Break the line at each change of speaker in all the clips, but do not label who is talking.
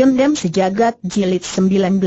Dendam Sejagat Jilid 19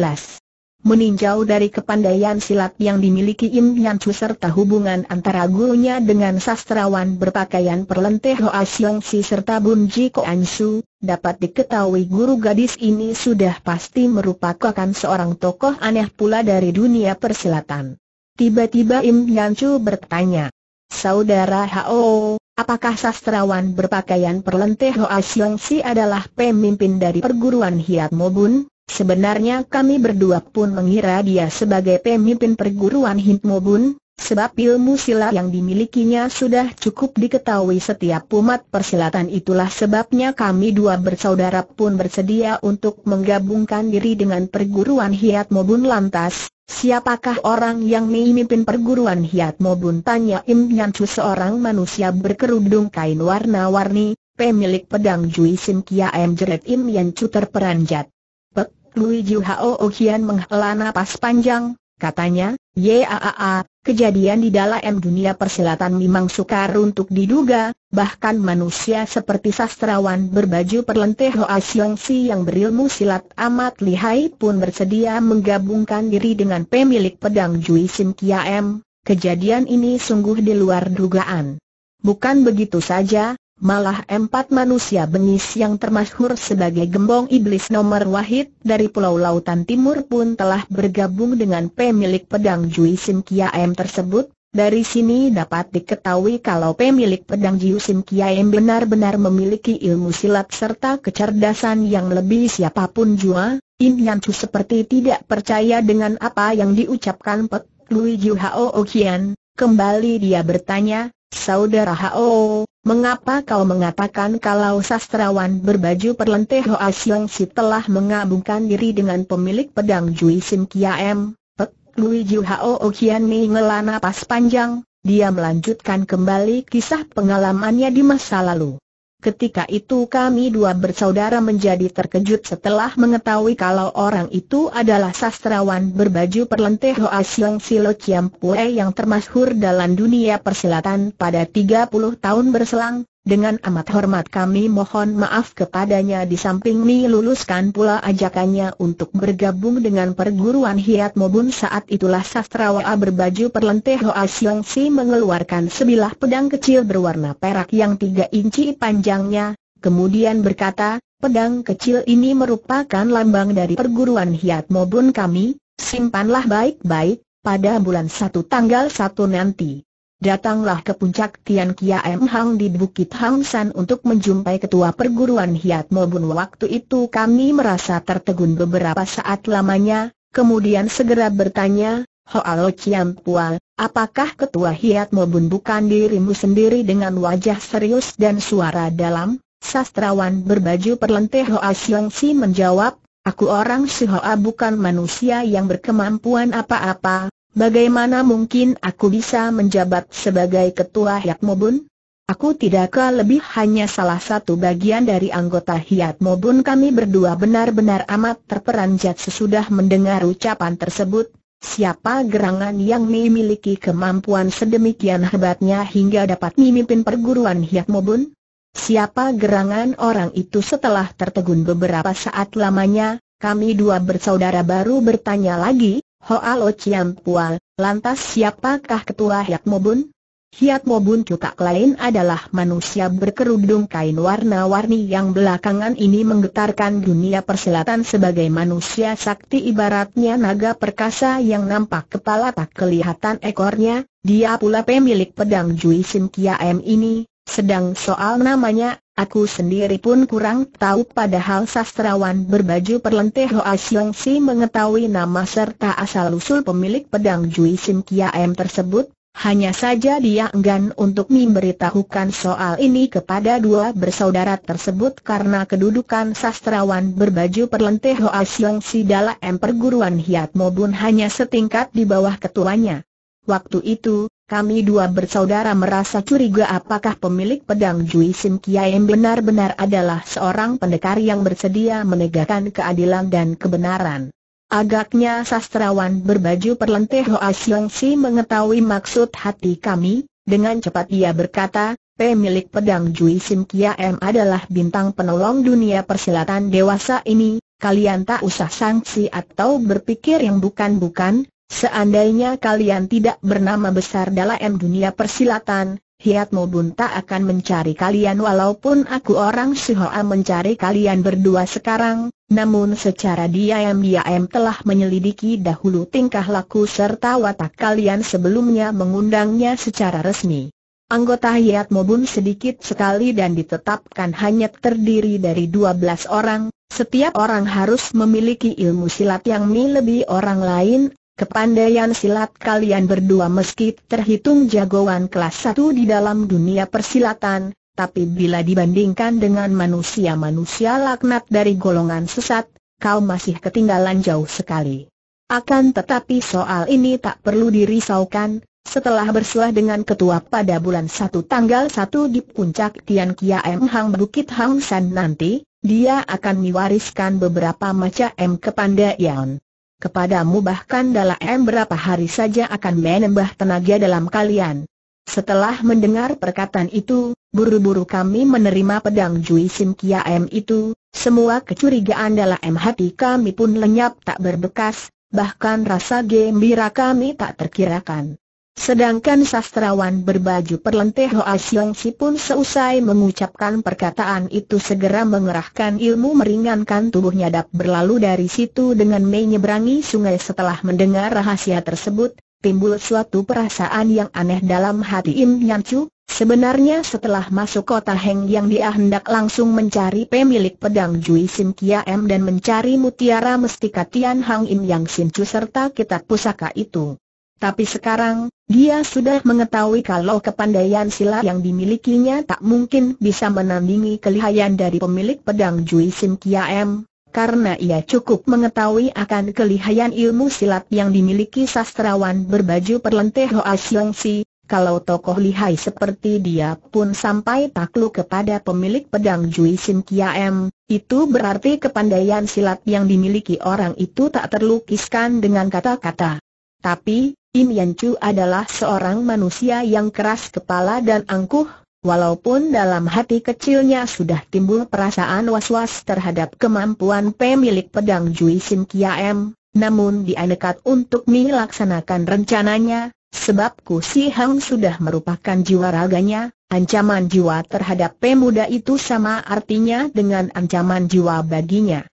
Meninjau dari kepandaian silat yang dimiliki Im Yan Chu serta hubungan antara gurunya dengan sastrawan berpakaian perlenteh Hoa Xiong Si serta Bun Ji Ko An Su, dapat diketahui guru gadis ini sudah pasti merupakan seorang tokoh aneh pula dari dunia persilatan. Tiba-tiba Im Yan Chu bertanya, Saudara Hao, Apakah sastrawan berpakaian perlenteh Hoa Xiong Si adalah pemimpin dari perguruan Hiat Mobun? Sebenarnya kami berdua pun mengira dia sebagai pemimpin perguruan Hiat Mobun, sebab ilmu silat yang dimilikinya sudah cukup diketahui setiap umat persilatan itulah sebabnya kami dua bersaudara pun bersedia untuk menggabungkan diri dengan perguruan Hiat Mobun lantas, Siapakah orang yang memimpin perguruan Hiat Mobun? Tanya Im Yan Chu seorang manusia berkerudung kain warna-warni, pemilik pedang Jui Sim Kia M Jeret Im Yan Chu terperanjat. Pek Lui Ju Hao Okian menghela napas panjang, katanya, Yaa, kejadian di dalam dunia persilatan memang sukar untuk diduga, bahkan manusia seperti sastrawan berbaju perlenteh Hoa Xiong Si yang berilmu silat amat lihai pun bersedia menggabungkan diri dengan pemilik pedang Jui Sim Kia. Kejadian ini sungguh di luar dugaan. Bukan begitu saja, Malah empat manusia bengis yang termasyhur sebagai gembong iblis nomor wahid dari Pulau Lautan Timur pun telah bergabung dengan pemilik pedang Jui Sim M tersebut. Dari sini dapat diketahui kalau pemilik pedang Jiu Sim M benar-benar memiliki ilmu silat serta kecerdasan yang lebih siapa pun jua. Im Yan Chu seperti tidak percaya dengan apa yang diucapkan Pek Lui Jiu Hao Okian. Kembali dia bertanya, Saudara Hao, mengapa kau mengatakan kalau sastrawan berbaju perlenteh Hoa Xiong Si telah mengabungkan diri dengan pemilik pedang Jui Sim Kia M? Pek Lui Ju Hao Okian Mi ngelana pas panjang, dia melanjutkan kembali kisah pengalamannya di masa lalu. Ketika itu kami dua bersaudara menjadi terkejut setelah mengetahui kalau orang itu adalah sastrawan berbaju perlenteh Hoa Siong Silo Pue yang termasyhur dalam dunia persilatan pada 30 tahun berselang, dengan amat hormat kami mohon maaf kepadanya di samping Mi luluskan pula ajakannya untuk bergabung dengan perguruan Hiat Mobun. Saat itulah sastrawa berbaju perlenteh Hoa Siong Si mengeluarkan sebilah pedang kecil berwarna perak yang tiga inci panjangnya, kemudian berkata, pedang kecil ini merupakan lambang dari perguruan Hiat Mobun kami, simpanlah baik-baik, pada bulan satu tanggal satu nanti datanglah ke puncak Tian Kia M Hang di Bukit Hang San untuk menjumpai ketua perguruan Hiat Mobun. Waktu itu kami merasa tertegun beberapa saat lamanya, kemudian segera bertanya, Hoa Lo Chiam Pua, apakah ketua Hiat Mobun bukan dirimu sendiri dengan wajah serius dan suara dalam? Sastrawan berbaju perlenteh Hoa Xiong Si menjawab, Aku orang si Hoa bukan manusia yang berkemampuan apa-apa, Bagaimana mungkin aku bisa menjabat sebagai ketua Hiat Mobun? Aku tidakkah lebih hanya salah satu bagian dari anggota Hiat Mobun kami berdua benar-benar amat terperanjat sesudah mendengar ucapan tersebut. Siapa gerangan yang memiliki kemampuan sedemikian hebatnya hingga dapat memimpin perguruan Hiat Mobun? Siapa gerangan orang itu setelah tertegun beberapa saat lamanya, kami dua bersaudara baru bertanya lagi, Hoa Lo Chiam Pua, lantas siapakah ketua Hiat Mobun? Hiat Mobun Cukak lain adalah manusia berkerudung kain warna-warni yang belakangan ini menggetarkan dunia persilatan sebagai manusia sakti ibaratnya naga perkasa yang nampak kepala tak kelihatan ekornya, dia pula pemilik pedang Jui Sim Kia M ini, sedang soal namanya, Aku sendiri pun kurang tahu padahal sastrawan berbaju perlenteh Hoa Xiong Si mengetahui nama serta asal-usul pemilik pedang Jui Sim Kia M tersebut, hanya saja dia enggan untuk memberitahukan soal ini kepada dua bersaudara tersebut karena kedudukan sastrawan berbaju perlenteh Hoa Xiong Si dalam perguruan Hiat Mobun hanya setingkat di bawah ketuanya. Waktu itu, kami dua bersaudara merasa curiga apakah pemilik pedang Jui Sim Kiai benar-benar adalah seorang pendekar yang bersedia menegakkan keadilan dan kebenaran. Agaknya sastrawan berbaju perlenteh Hoa Xiong Si mengetahui maksud hati kami, dengan cepat ia berkata, pemilik pedang Jui Sim M adalah bintang penolong dunia persilatan dewasa ini, kalian tak usah sangsi atau berpikir yang bukan-bukan, seandainya kalian tidak bernama besar dalam dunia persilatan, Hiat Mobun tak akan mencari kalian walaupun aku orang Sihoa mencari kalian berdua sekarang, namun secara diam-diam telah menyelidiki dahulu tingkah laku serta watak kalian sebelumnya mengundangnya secara resmi. Anggota Hiat Mobun sedikit sekali dan ditetapkan hanya terdiri dari 12 orang, setiap orang harus memiliki ilmu silat yang lebih orang lain, Kepandaian silat kalian berdua meski terhitung jagoan kelas satu di dalam dunia persilatan, tapi bila dibandingkan dengan manusia-manusia laknat dari golongan sesat, kau masih ketinggalan jauh sekali. Akan tetapi soal ini tak perlu dirisaukan, setelah bersuah dengan ketua pada bulan satu tanggal satu di puncak Tian Kia M Hang Bukit Hang San nanti, dia akan mewariskan beberapa macam kepandaian kepadamu bahkan dalam berapa hari saja akan menambah tenaga dalam kalian. Setelah mendengar perkataan itu, buru-buru kami menerima pedang Jui Sim M itu, semua kecurigaan dalam hati kami pun lenyap tak berbekas, bahkan rasa gembira kami tak terkirakan. Sedangkan sastrawan berbaju perlenteh Hoa Siong Si pun seusai mengucapkan perkataan itu segera mengerahkan ilmu meringankan tubuhnya dap berlalu dari situ dengan menyeberangi sungai setelah mendengar rahasia tersebut, timbul suatu perasaan yang aneh dalam hati Im Nyancu, Sebenarnya setelah masuk kota Heng yang dia hendak langsung mencari pemilik pedang Jui Sim Kia M dan mencari mutiara mestika Tian Hang Im Yang Sin Chu serta kitab pusaka itu. Tapi sekarang, dia sudah mengetahui kalau kepandaian silat yang dimilikinya tak mungkin bisa menandingi kelihayan dari pemilik pedang Jui Sim Kia M, karena ia cukup mengetahui akan kelihayan ilmu silat yang dimiliki sastrawan berbaju perlenteh Hoa Siong Si, kalau tokoh lihai seperti dia pun sampai takluk kepada pemilik pedang Jui Sim Kia M, itu berarti kepandaian silat yang dimiliki orang itu tak terlukiskan dengan kata-kata. Tapi, Im Yan Chu adalah seorang manusia yang keras kepala dan angkuh, walaupun dalam hati kecilnya sudah timbul perasaan was-was terhadap kemampuan pemilik pedang Jui Sim M, namun dia nekat untuk melaksanakan rencananya, sebab Ku Si Hang sudah merupakan jiwa raganya, ancaman jiwa terhadap pemuda itu sama artinya dengan ancaman jiwa baginya.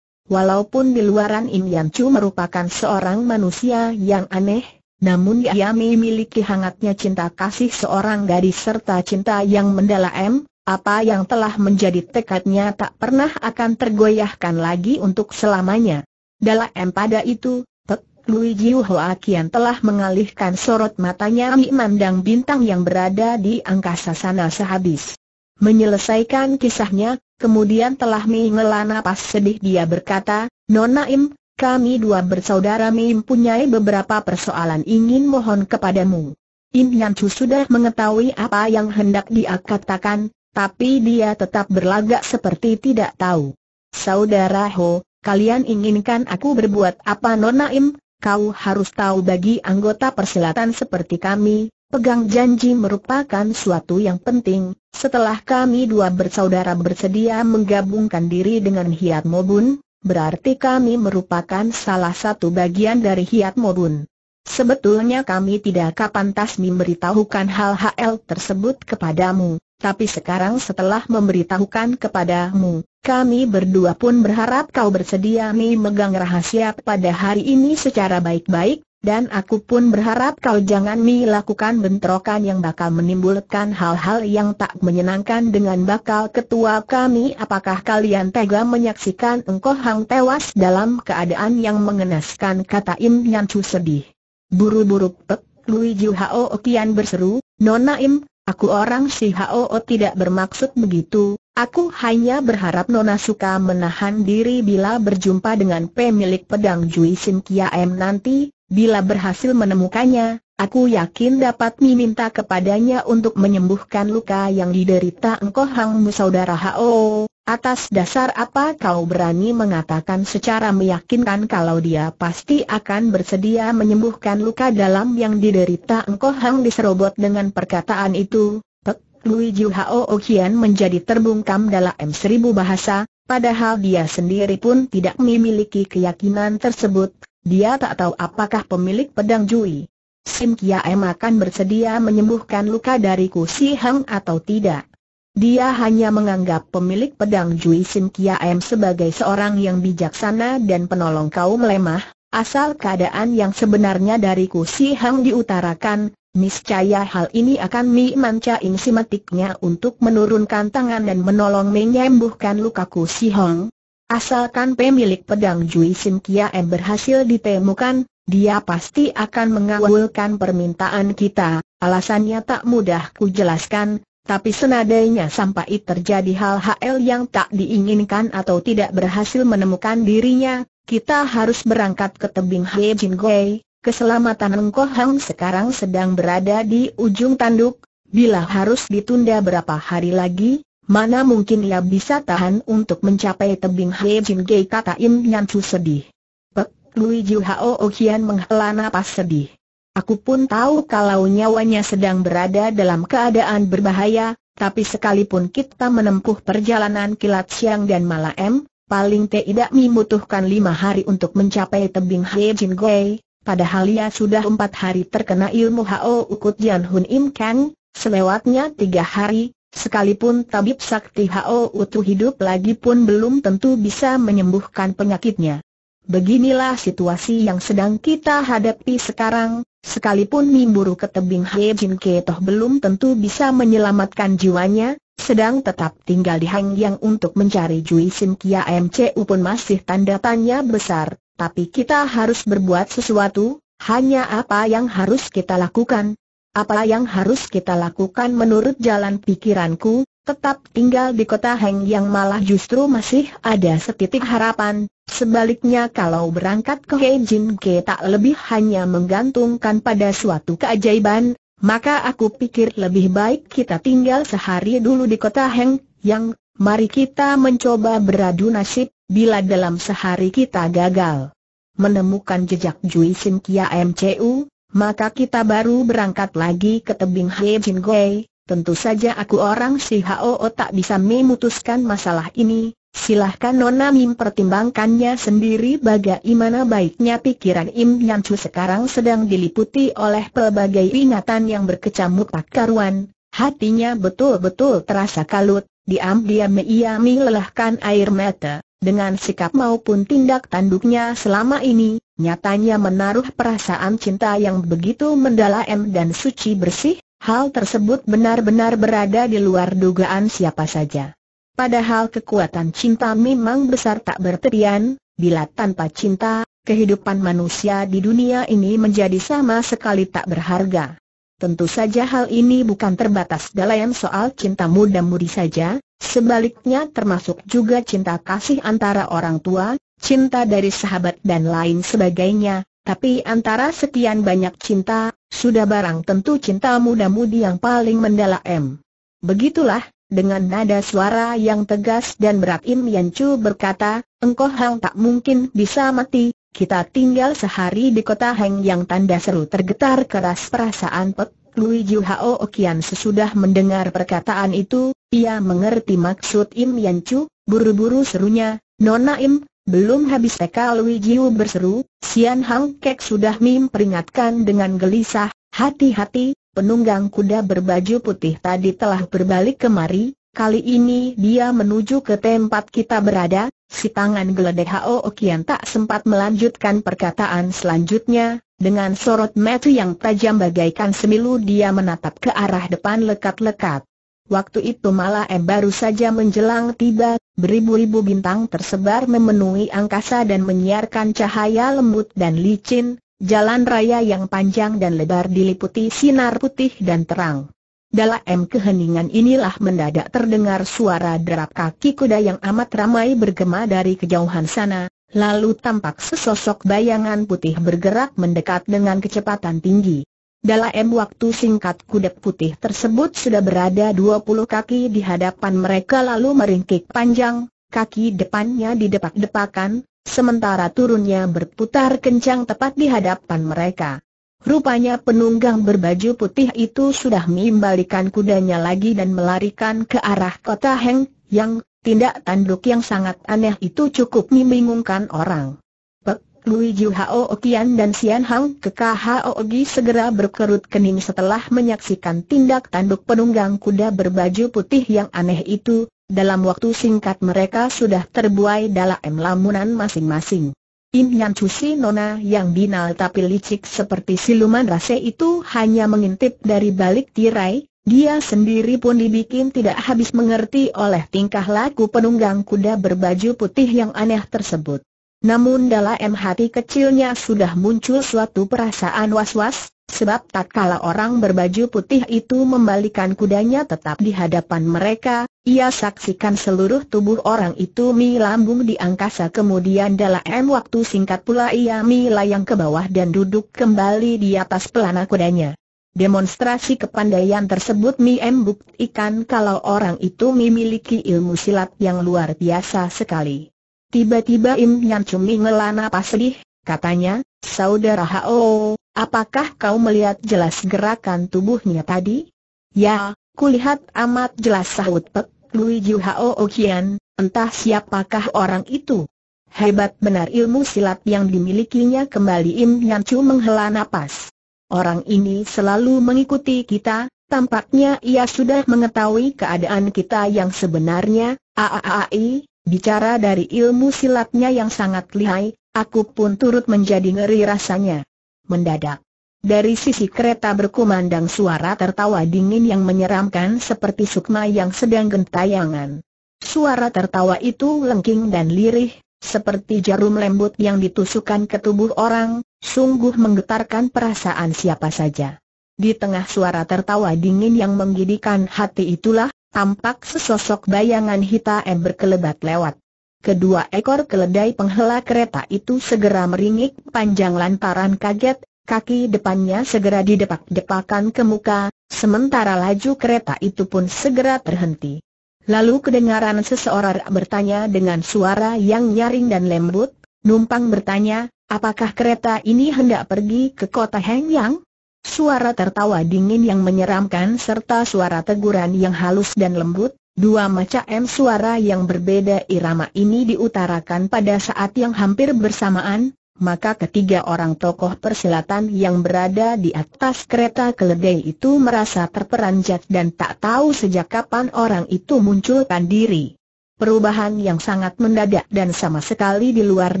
Walaupun di luaran Im Yan Chu merupakan seorang manusia yang aneh, namun ia memiliki hangatnya cinta kasih seorang gadis serta cinta yang mendalam, apa yang telah menjadi tekadnya tak pernah akan tergoyahkan lagi untuk selamanya. Dalam pada itu, Pek Lui Jiu Hoa Kian telah mengalihkan sorot matanya memandang bintang yang berada di angkasa sana sehabis. Menyelesaikan kisahnya, kemudian telah mengelana pas sedih dia berkata, Nona Im, kami dua bersaudara mempunyai beberapa persoalan ingin mohon kepadamu. Im Yan Chu sudah mengetahui apa yang hendak dia katakan, tapi dia tetap berlagak seperti tidak tahu. Saudara Ho, kalian inginkan aku berbuat apa Nona Im? Kau harus tahu bagi anggota persilatan seperti kami, pegang janji merupakan suatu yang penting. Setelah kami dua bersaudara bersedia menggabungkan diri dengan Hiat Mobun, berarti kami merupakan salah satu bagian dari Hiat Mobun. Sebetulnya kami tidak pantas memberitahukan hal-hal tersebut kepadamu, tapi sekarang setelah memberitahukan kepadamu, kami berdua pun berharap kau bersedia memegang rahasia pada hari ini secara baik-baik, dan aku pun berharap kau jangan melakukan bentrokan yang bakal menimbulkan hal-hal yang tak menyenangkan dengan bakal ketua kami. Apakah kalian tega menyaksikan engkau hang tewas dalam keadaan yang mengenaskan? Kata Im Yan Chu sedih. Buru-buru Pek Lui Ju Hao Kian berseru, Nona Im, aku orang si Hao tidak bermaksud begitu, aku hanya berharap Nona suka menahan diri bila berjumpa dengan pemilik pedang Jui Sim Kia M nanti, Bila berhasil menemukannya, aku yakin dapat meminta kepadanya untuk menyembuhkan luka yang diderita engkau hangmu saudara Hao. Atas dasar apa kau berani mengatakan secara meyakinkan kalau dia pasti akan bersedia menyembuhkan luka dalam yang diderita engkau hang diserobot dengan perkataan itu? Pek Lui Ju Hao Kian menjadi terbungkam dalam seribu bahasa, Padahal dia sendiri pun tidak memiliki keyakinan tersebut, dia tak tahu apakah pemilik pedang Jui. Sim Kia M akan bersedia menyembuhkan luka dari Kusi Hang atau tidak. Dia hanya menganggap pemilik pedang Jui Sim Kia M sebagai seorang yang bijaksana dan penolong kaum lemah, asal keadaan yang sebenarnya dari Kusi Hang diutarakan, Niscaya hal ini akan Mi manca simatiknya untuk menurunkan tangan dan menolong menyembuhkan lukaku Si Hong. Asalkan pemilik pedang Jui Sim Kia M berhasil ditemukan, dia pasti akan mengawulkan permintaan kita. Alasannya tak mudah kujelaskan, tapi senadainya sampai terjadi hal-hal yang tak diinginkan atau tidak berhasil menemukan dirinya, kita harus berangkat ke tebing He Jin Gui, Keselamatan Engkau Hang sekarang sedang berada di ujung tanduk, bila harus ditunda berapa hari lagi, mana mungkin ia bisa tahan untuk mencapai tebing He Jin Gei kata Im Nyan Chu sedih. Pek, Lui Hao Okian menghela napas sedih. Aku pun tahu kalau nyawanya sedang berada dalam keadaan berbahaya, tapi sekalipun kita menempuh perjalanan kilat siang dan malam, paling tidak membutuhkan lima hari untuk mencapai tebing He Jin Gui, Padahal ia sudah empat hari terkena ilmu Hao Ukut Jian Hun Im Kang, selewatnya tiga hari, sekalipun tabib sakti Hao Utu hidup lagi pun belum tentu bisa menyembuhkan penyakitnya. Beginilah situasi yang sedang kita hadapi sekarang, sekalipun mimburu ke tebing He Jin Ketoh belum tentu bisa menyelamatkan jiwanya, sedang tetap tinggal di Hang Yang untuk mencari Jui Sim Kia MCU pun masih tanda tanya besar, tapi kita harus berbuat sesuatu, hanya apa yang harus kita lakukan? Apa yang harus kita lakukan menurut jalan pikiranku, tetap tinggal di kota Heng yang malah justru masih ada setitik harapan, sebaliknya kalau berangkat ke Heijin Ke tak lebih hanya menggantungkan pada suatu keajaiban, maka aku pikir lebih baik kita tinggal sehari dulu di kota Heng, yang, mari kita mencoba beradu nasib, bila dalam sehari kita gagal. Menemukan jejak Jui Sim Kia MCU, maka kita baru berangkat lagi ke tebing He Jin Gui. Tentu saja aku orang si Hao tak bisa memutuskan masalah ini, silahkan Nona Mim pertimbangkannya sendiri bagaimana baiknya pikiran Im Yan Chu sekarang sedang diliputi oleh pelbagai ingatan yang berkecamuk tak karuan, hatinya betul-betul terasa kalut, diam-diam ia melelahkan air mata. Dengan sikap maupun tindak tanduknya selama ini, nyatanya menaruh perasaan cinta yang begitu mendalam dan suci bersih, hal tersebut benar-benar berada di luar dugaan siapa saja. Padahal kekuatan cinta memang besar tak berterian, bila tanpa cinta, kehidupan manusia di dunia ini menjadi sama sekali tak berharga. Tentu saja hal ini bukan terbatas dalam soal cinta muda-mudi saja, Sebaliknya termasuk juga cinta kasih antara orang tua, cinta dari sahabat dan lain sebagainya, tapi antara sekian banyak cinta, sudah barang tentu cinta muda-mudi yang paling mendalam. Begitulah, dengan nada suara yang tegas dan berat Im Yan Chu berkata, engkau Hang tak mungkin bisa mati, kita tinggal sehari di kota Heng yang tanda seru tergetar keras perasaan Pek Lui Jiu Hao Okian sesudah mendengar perkataan itu, ia mengerti maksud Im Yan Chu, buru-buru serunya, Nona Im, belum habis teka Lui Jiu berseru, Sian Hang Kek sudah Mim peringatkan dengan gelisah, hati-hati, penunggang kuda berbaju putih tadi telah berbalik kemari, kali ini dia menuju ke tempat kita berada, si tangan geledek Hao Okian tak sempat melanjutkan perkataan selanjutnya, dengan sorot mata yang tajam bagaikan semilu dia menatap ke arah depan lekat-lekat. Waktu itu malah em baru saja menjelang tiba, beribu-ribu bintang tersebar memenuhi angkasa dan menyiarkan cahaya lembut dan licin, jalan raya yang panjang dan lebar diliputi sinar putih dan terang. Dalam keheningan inilah mendadak terdengar suara derap kaki kuda yang amat ramai bergema dari kejauhan sana, Lalu tampak sesosok bayangan putih bergerak mendekat dengan kecepatan tinggi. Dalam waktu singkat kuda putih tersebut sudah berada 20 kaki di hadapan mereka lalu meringkik panjang, kaki depannya didepak-depakan, sementara turunnya berputar kencang tepat di hadapan mereka. Rupanya penunggang berbaju putih itu sudah membalikan kudanya lagi dan melarikan ke arah kota Heng, yang Tindak tanduk yang sangat aneh itu cukup membingungkan orang. Pek, Lui Jiu Hao Okian dan Sian Hang ke Hao Ogi segera berkerut kening setelah menyaksikan tindak tanduk penunggang kuda berbaju putih yang aneh itu, dalam waktu singkat mereka sudah terbuai dalam lamunan masing-masing. Im Yan Cusi Nona yang binal tapi licik seperti siluman rase itu hanya mengintip dari balik tirai, dia sendiri pun dibikin tidak habis mengerti oleh tingkah laku penunggang kuda berbaju putih yang aneh tersebut. Namun dalam hati kecilnya sudah muncul suatu perasaan was-was, sebab tak kala orang berbaju putih itu membalikan kudanya tetap di hadapan mereka, ia saksikan seluruh tubuh orang itu melambung di angkasa kemudian dalam waktu singkat pula ia melayang ke bawah dan duduk kembali di atas pelana kudanya. Demonstrasi kepandaian tersebut Miem buktikan kalau orang itu memiliki ilmu silat yang luar biasa sekali. Tiba-tiba Im Yan Cumi ngelana pas sedih, katanya, Saudara Hao, apakah kau melihat jelas gerakan tubuhnya tadi? Ya, kulihat amat jelas sahut Pek Lui Jiu Hao Okian, entah siapakah orang itu. Hebat benar ilmu silat yang dimilikinya kembali Im Yan Chu menghela napas. Orang ini selalu mengikuti kita, tampaknya ia sudah mengetahui keadaan kita yang sebenarnya, aaai, bicara dari ilmu silatnya yang sangat lihai, aku pun turut menjadi ngeri rasanya. Mendadak. Dari sisi kereta berkumandang suara tertawa dingin yang menyeramkan seperti sukma yang sedang gentayangan. Suara tertawa itu lengking dan lirih, seperti jarum lembut yang ditusukkan ke tubuh orang, sungguh menggetarkan perasaan siapa saja. Di tengah suara tertawa dingin yang menggidihkan hati itulah, tampak sesosok bayangan hitam berkelebat lewat. Kedua ekor keledai penghela kereta itu segera meringik panjang lantaran kaget, kaki depannya segera didepak-depakan ke muka, sementara laju kereta itu pun segera terhenti. Lalu kedengaran seseorang bertanya dengan suara yang nyaring dan lembut, numpang bertanya, apakah kereta ini hendak pergi ke kota Heng Yang? Suara tertawa dingin yang menyeramkan serta suara teguran yang halus dan lembut, dua macam suara yang berbeda irama ini diutarakan pada saat yang hampir bersamaan, maka ketiga orang tokoh persilatan yang berada di atas kereta keledai itu merasa terperanjat dan tak tahu sejak kapan orang itu munculkan diri. Perubahan yang sangat mendadak dan sama sekali di luar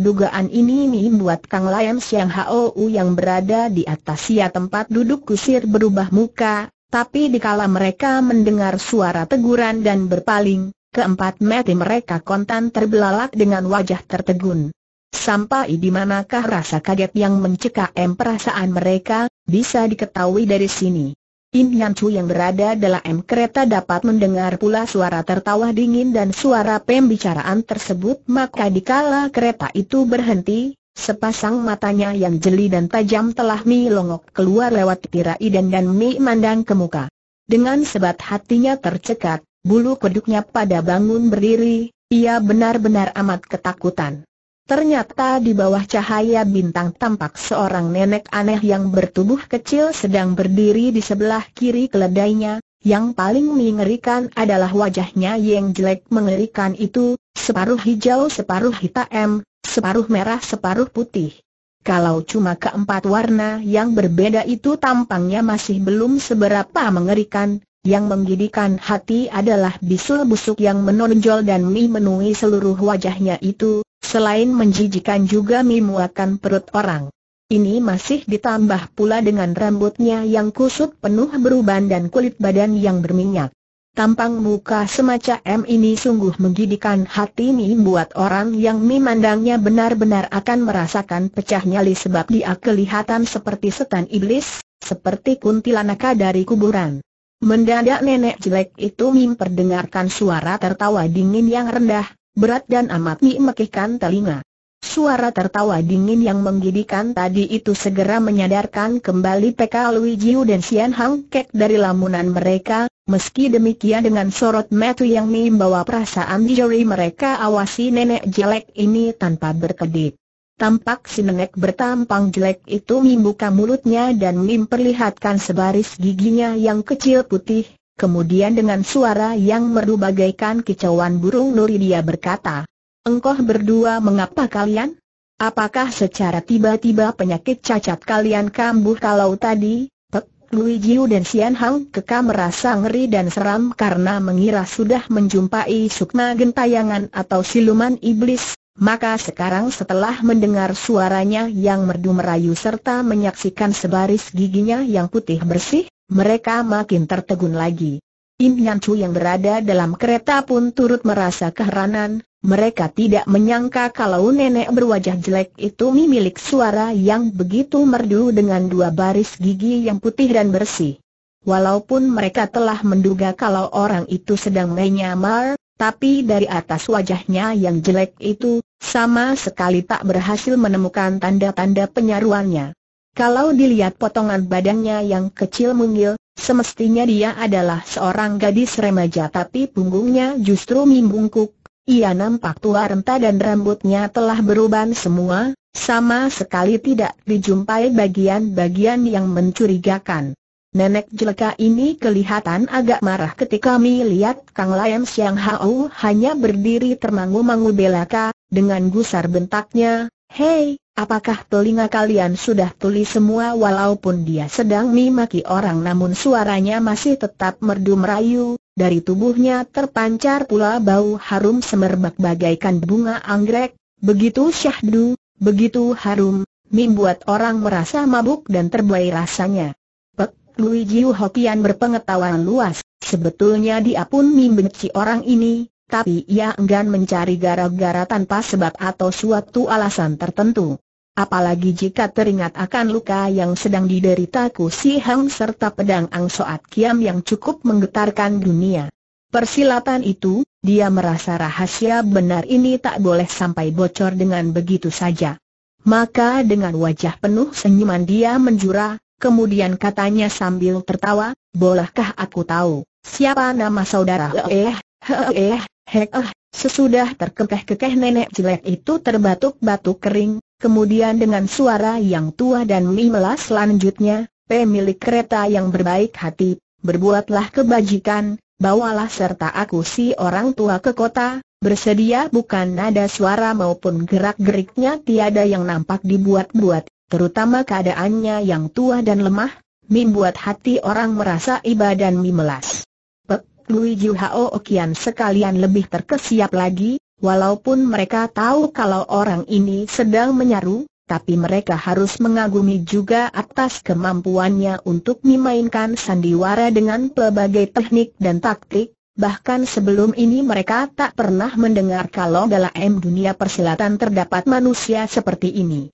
dugaan ini membuat Kang Layam Siang Hou yang berada di atas sia tempat duduk kusir berubah muka, tapi dikala mereka mendengar suara teguran dan berpaling, keempat mati mereka kontan terbelalak dengan wajah tertegun. Sampai di manakah rasa kaget yang mencekam perasaan mereka, bisa diketahui dari sini. Im Yan Chu yang berada dalam kereta dapat mendengar pula suara tertawa dingin dan suara pembicaraan tersebut maka dikala kereta itu berhenti, sepasang matanya yang jeli dan tajam telah milongok keluar lewat tirai dan dan mi mandang ke muka. Dengan sebat hatinya tercekat, bulu keduknya pada bangun berdiri, ia benar-benar amat ketakutan. Ternyata di bawah cahaya bintang tampak seorang nenek aneh yang bertubuh kecil sedang berdiri di sebelah kiri keledainya, yang paling mengerikan adalah wajahnya yang jelek mengerikan itu, separuh hijau separuh hitam, separuh merah separuh putih. Kalau cuma keempat warna yang berbeda itu tampangnya masih belum seberapa mengerikan, yang menggidihkan hati adalah bisul busuk yang menonjol dan memenuhi seluruh wajahnya itu, Selain menjijikan juga memuakan perut orang. Ini masih ditambah pula dengan rambutnya yang kusut penuh beruban dan kulit badan yang berminyak. Tampang muka semacam ini sungguh menggidihkan hati membuat orang yang memandangnya benar-benar akan merasakan pecah nyali sebab dia kelihatan seperti setan iblis, seperti kuntilanaka dari kuburan. Mendadak nenek jelek itu memperdengarkan suara tertawa dingin yang rendah, berat dan amat memekihkan telinga. Suara tertawa dingin yang menggidihkan tadi itu segera menyadarkan kembali PK Lui Jiu dan Sian Hang Kek dari lamunan mereka, meski demikian dengan sorot metu yang membawa perasaan jari mereka awasi nenek jelek ini tanpa berkedip. Tampak si nenek bertampang jelek itu membuka mulutnya dan memperlihatkan sebaris giginya yang kecil putih, kemudian dengan suara yang merdu bagaikan kicauan burung nuri dia berkata, Engkau berdua mengapa kalian? Apakah secara tiba-tiba penyakit cacat kalian kambuh kalau tadi, Lui Jiu dan Sian Hang Keka merasa ngeri dan seram karena mengira sudah menjumpai sukma gentayangan atau siluman iblis, maka sekarang setelah mendengar suaranya yang merdu merayu serta menyaksikan sebaris giginya yang putih bersih, mereka makin tertegun lagi. Im Chu yang berada dalam kereta pun turut merasa keheranan, mereka tidak menyangka kalau nenek berwajah jelek itu memiliki suara yang begitu merdu dengan dua baris gigi yang putih dan bersih. Walaupun mereka telah menduga kalau orang itu sedang menyamar, tapi dari atas wajahnya yang jelek itu, sama sekali tak berhasil menemukan tanda-tanda penyaruannya. Kalau dilihat potongan badannya yang kecil mungil, semestinya dia adalah seorang gadis remaja tapi punggungnya justru mimbungkuk. Ia nampak tua renta dan rambutnya telah beruban semua, sama sekali tidak dijumpai bagian-bagian yang mencurigakan. Nenek jeleka ini kelihatan agak marah ketika Mi lihat Kang Layam Siang Hao hanya berdiri termangu-mangu belaka, dengan gusar bentaknya, Hei, apakah telinga kalian sudah tuli semua walaupun dia sedang mimaki orang namun suaranya masih tetap merdu merayu, dari tubuhnya terpancar pula bau harum semerbak bagaikan bunga anggrek, begitu syahdu, begitu harum, membuat orang merasa mabuk dan terbuai rasanya. Lui Jiu Hokian berpengetahuan luas, sebetulnya dia pun membenci orang ini, tapi ia enggan mencari gara-gara tanpa sebab atau suatu alasan tertentu. Apalagi jika teringat akan luka yang sedang diderita Si Hang serta pedang Ang Soat Kiam yang cukup menggetarkan dunia. Persilatan itu, dia merasa rahasia benar ini tak boleh sampai bocor dengan begitu saja. Maka dengan wajah penuh senyuman dia menjura, Kemudian katanya sambil tertawa, bolehkah aku tahu, siapa nama saudara eh, eh, hek eh, sesudah terkekeh-kekeh nenek jelek itu terbatuk-batuk kering, kemudian dengan suara yang tua dan mimelas lanjutnya, pemilik kereta yang berbaik hati, berbuatlah kebajikan, bawalah serta aku si orang tua ke kota, bersedia bukan nada suara maupun gerak-geriknya tiada yang nampak dibuat-buat, terutama keadaannya yang tua dan lemah, membuat hati orang merasa iba dan mimelas. Pek Lui Hao sekalian lebih terkesiap lagi, walaupun mereka tahu kalau orang ini sedang menyaru, tapi mereka harus mengagumi juga atas kemampuannya untuk memainkan sandiwara dengan pelbagai teknik dan taktik, bahkan sebelum ini mereka tak pernah mendengar kalau dalam dunia persilatan terdapat manusia seperti ini.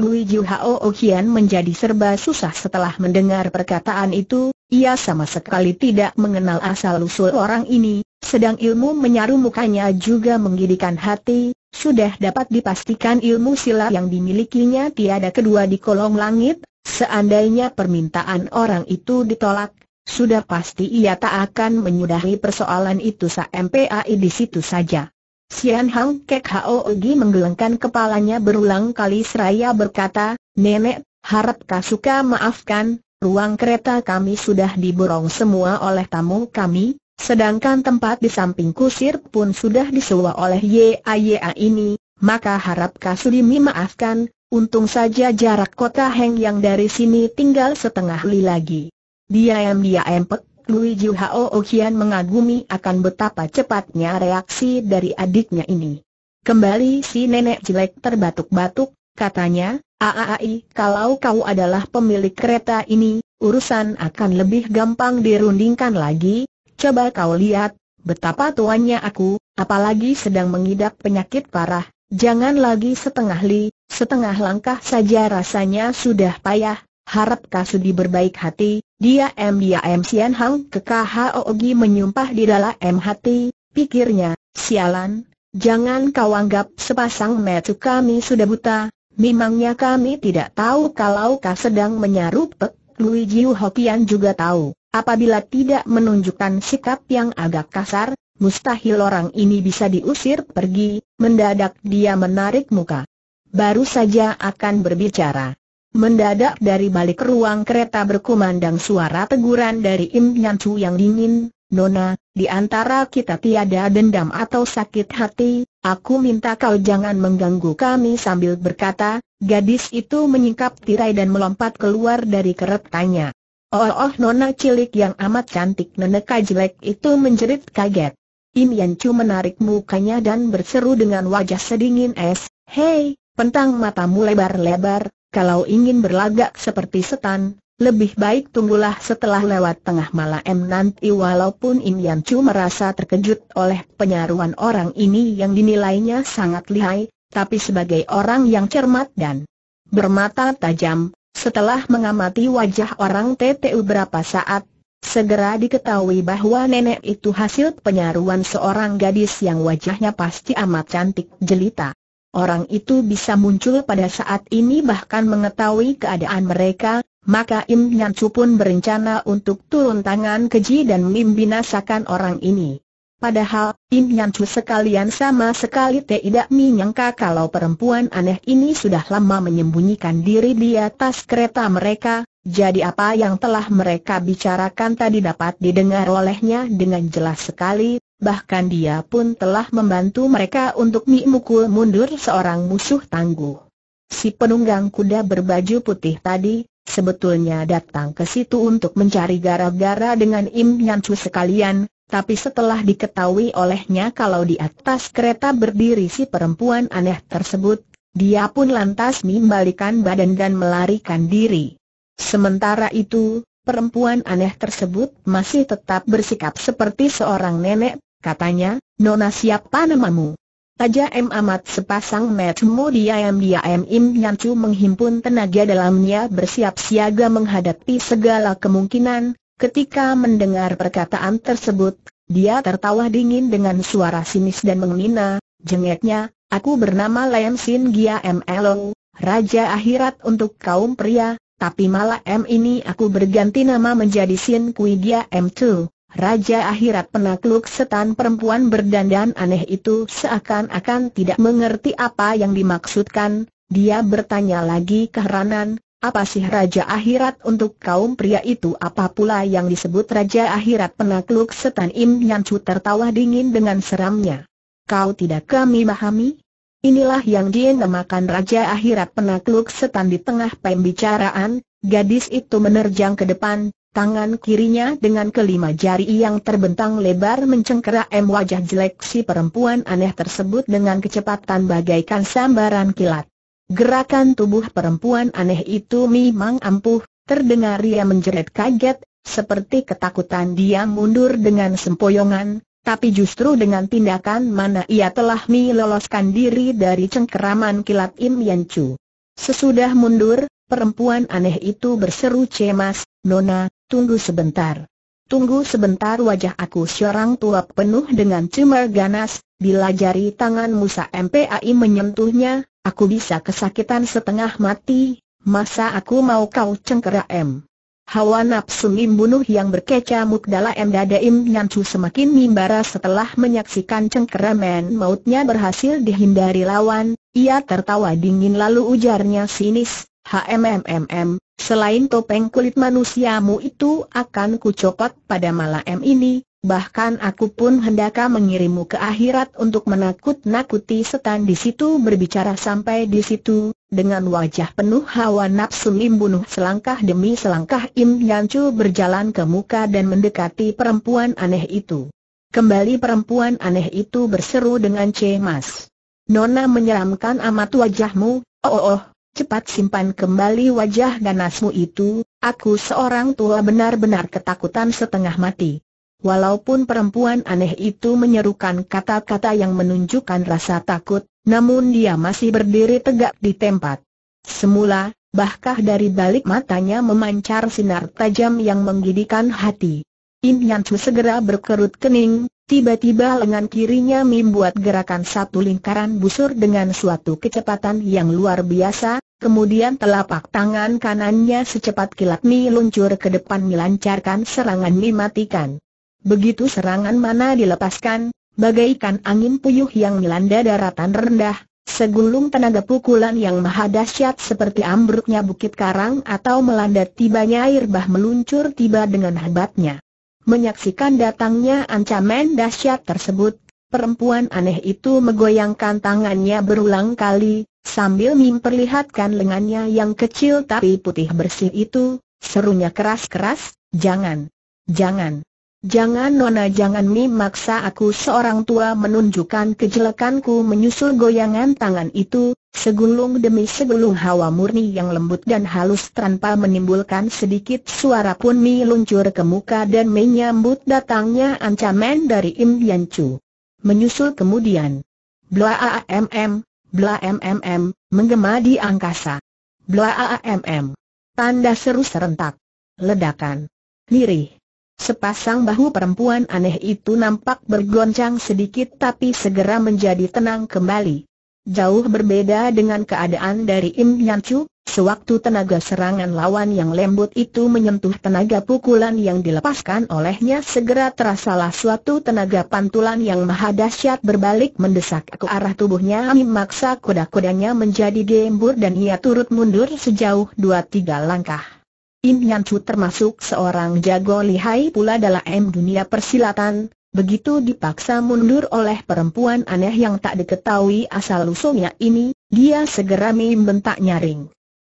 Lui Jiu Hao Okian menjadi serba susah setelah mendengar perkataan itu, ia sama sekali tidak mengenal asal-usul orang ini, sedang ilmu menyaru mukanya juga menggidikan hati, sudah dapat dipastikan ilmu silat yang dimilikinya tiada kedua di kolong langit, seandainya permintaan orang itu ditolak, sudah pasti ia tak akan menyudahi persoalan itu sampai di situ saja. Sian Hang Kek Hao Ogi menggelengkan kepalanya berulang kali seraya berkata, Nenek, harap suka maafkan, ruang kereta kami sudah diborong semua oleh tamu kami, sedangkan tempat di samping kusir pun sudah disewa oleh YAYA ini, maka harap sudi maafkan, untung saja jarak kota Heng yang dari sini tinggal setengah li lagi. Diam-diam Pek Lui Jiu Hao Okian mengagumi akan betapa cepatnya reaksi dari adiknya ini. Kembali si nenek jelek terbatuk-batuk, katanya, Aai, kalau kau adalah pemilik kereta ini, urusan akan lebih gampang dirundingkan lagi, coba kau lihat, betapa tuanya aku, apalagi sedang mengidap penyakit parah, jangan lagi setengah li, setengah langkah saja rasanya sudah payah, harap Kasudi berbaik hati, dia M dia M Sian Hang ke KHOG menyumpah di dalam hati, pikirnya, sialan, jangan kau anggap sepasang metu kami sudah buta, memangnya kami tidak tahu kalau kau sedang menyaru Pek, Lui Jiu Hokian juga tahu, apabila tidak menunjukkan sikap yang agak kasar, mustahil orang ini bisa diusir pergi, mendadak dia menarik muka. Baru saja akan berbicara. Mendadak dari balik ruang kereta berkumandang suara teguran dari Im Nyan Chu yang dingin, Nona, di antara kita tiada dendam atau sakit hati, aku minta kau jangan mengganggu kami sambil berkata, gadis itu menyingkap tirai dan melompat keluar dari keretanya. Oh oh nona cilik yang amat cantik neneka jelek itu menjerit kaget. Im Yan Chu menarik mukanya dan berseru dengan wajah sedingin es, Hei, pentang matamu lebar-lebar, kalau ingin berlagak seperti setan, lebih baik tunggulah setelah lewat tengah malam nanti walaupun Im Yan Chu merasa terkejut oleh penyaruan orang ini yang dinilainya sangat lihai, tapi sebagai orang yang cermat dan bermata tajam, setelah mengamati wajah orang TTU beberapa saat, segera diketahui bahwa nenek itu hasil penyaruan seorang gadis yang wajahnya pasti amat cantik jelita. Orang itu bisa muncul pada saat ini bahkan mengetahui keadaan mereka, maka Im Nyan Chu pun berencana untuk turun tangan keji dan membinasakan orang ini. Padahal, Im Nyan Chu sekalian sama sekali tidak menyangka kalau perempuan aneh ini sudah lama menyembunyikan diri di atas kereta mereka, jadi apa yang telah mereka bicarakan tadi dapat didengar olehnya dengan jelas sekali, bahkan dia pun telah membantu mereka untuk memukul mundur seorang musuh tangguh. Si penunggang kuda berbaju putih tadi, sebetulnya datang ke situ untuk mencari gara-gara dengan Im Nyancu sekalian, tapi setelah diketahui olehnya kalau di atas kereta berdiri si perempuan aneh tersebut, dia pun lantas membalikan badan dan melarikan diri. Sementara itu, perempuan aneh tersebut masih tetap bersikap seperti seorang nenek, Katanya, Nona siapa namamu? Taja M amat sepasang matmu diam-diam Im Nyancu menghimpun tenaga dalamnya bersiap siaga menghadapi segala kemungkinan, ketika mendengar perkataan tersebut, dia tertawa dingin dengan suara sinis dan menghina, jengeknya, aku bernama Lam Sin Gia M. Elo, Raja Akhirat untuk kaum pria, tapi malah M ini aku berganti nama menjadi Sin Kui Gia M Tu. Raja akhirat penakluk setan perempuan berdandan aneh itu seakan-akan tidak mengerti apa yang dimaksudkan, dia bertanya lagi keheranan, apa sih Raja akhirat untuk kaum pria itu apa pula yang disebut Raja akhirat penakluk setan Im Nyancu tertawa dingin dengan seramnya. Kau tidak kami pahami? Inilah yang dia namakan Raja akhirat penakluk setan di tengah pembicaraan, gadis itu menerjang ke depan, Tangan kirinya dengan kelima jari yang terbentang lebar mencengkeram wajah jelek si perempuan aneh tersebut dengan kecepatan bagaikan sambaran kilat. Gerakan tubuh perempuan aneh itu memang ampuh, terdengar ia menjerit kaget, seperti ketakutan dia mundur dengan sempoyongan, tapi justru dengan tindakan mana ia telah meloloskan diri dari cengkeraman kilat Im Yanchu. Sesudah mundur, perempuan aneh itu berseru cemas, Nona, tunggu sebentar. Tunggu sebentar wajah aku seorang tua penuh dengan cemar ganas, bila jari tangan Musa MPAI menyentuhnya, aku bisa kesakitan setengah mati, masa aku mau kau cengkera M. Hawa nafsu membunuh yang berkecamuk dalam dada Im Nyancu semakin mimbara setelah menyaksikan cengkeraman mautnya berhasil dihindari lawan, ia tertawa dingin lalu ujarnya sinis, HMMMM, Selain topeng kulit manusiamu itu akan kucopot pada malam ini, bahkan aku pun hendaka mengirimmu ke akhirat untuk menakut-nakuti setan di situ berbicara sampai di situ, dengan wajah penuh hawa nafsu membunuh selangkah demi selangkah Im Yancu berjalan ke muka dan mendekati perempuan aneh itu. Kembali perempuan aneh itu berseru dengan cemas. Nona menyeramkan amat wajahmu, oh oh oh, Cepat simpan kembali wajah ganasmu itu, aku seorang tua benar-benar ketakutan setengah mati. Walaupun perempuan aneh itu menyerukan kata-kata yang menunjukkan rasa takut, namun dia masih berdiri tegak di tempat. Semula, bahkan dari balik matanya memancar sinar tajam yang menggidikan hati. Im Yancu segera berkerut kening, tiba-tiba lengan kirinya membuat gerakan satu lingkaran busur dengan suatu kecepatan yang luar biasa, kemudian telapak tangan kanannya secepat kilat meluncur ke depan melancarkan serangan mematikan. Begitu serangan mana dilepaskan, bagaikan angin puyuh yang melanda daratan rendah, segulung tenaga pukulan yang maha dahsyat seperti ambruknya bukit karang atau melanda tibanya air bah meluncur tiba dengan hebatnya. Menyaksikan datangnya ancaman dahsyat tersebut, perempuan aneh itu menggoyangkan tangannya berulang kali, sambil memperlihatkan lengannya yang kecil tapi putih bersih itu, serunya keras-keras, jangan, jangan. Jangan nona jangan mi maksa aku seorang tua menunjukkan kejelekanku menyusul goyangan tangan itu, segulung demi segulung hawa murni yang lembut dan halus tanpa menimbulkan sedikit suara pun mi luncur ke muka dan menyambut datangnya ancaman dari Im Yan Chu. Menyusul kemudian, bla mm, bla mm, menggema di angkasa. Bla mm. Tanda seru serentak. Ledakan. Lirih Sepasang bahu perempuan aneh itu nampak bergoncang sedikit tapi segera menjadi tenang kembali. Jauh berbeda dengan keadaan dari Im Yan Chu, sewaktu tenaga serangan lawan yang lembut itu menyentuh tenaga pukulan yang dilepaskan olehnya segera terasalah suatu tenaga pantulan yang maha dahsyat berbalik mendesak ke arah tubuhnya memaksa koda-kodanya menjadi gembur dan ia turut mundur sejauh dua tiga langkah. Im Yan Chu termasuk seorang jago lihai pula dalam dunia persilatan, begitu dipaksa mundur oleh perempuan aneh yang tak diketahui asal-usulnya ini, dia segera membentak nyaring.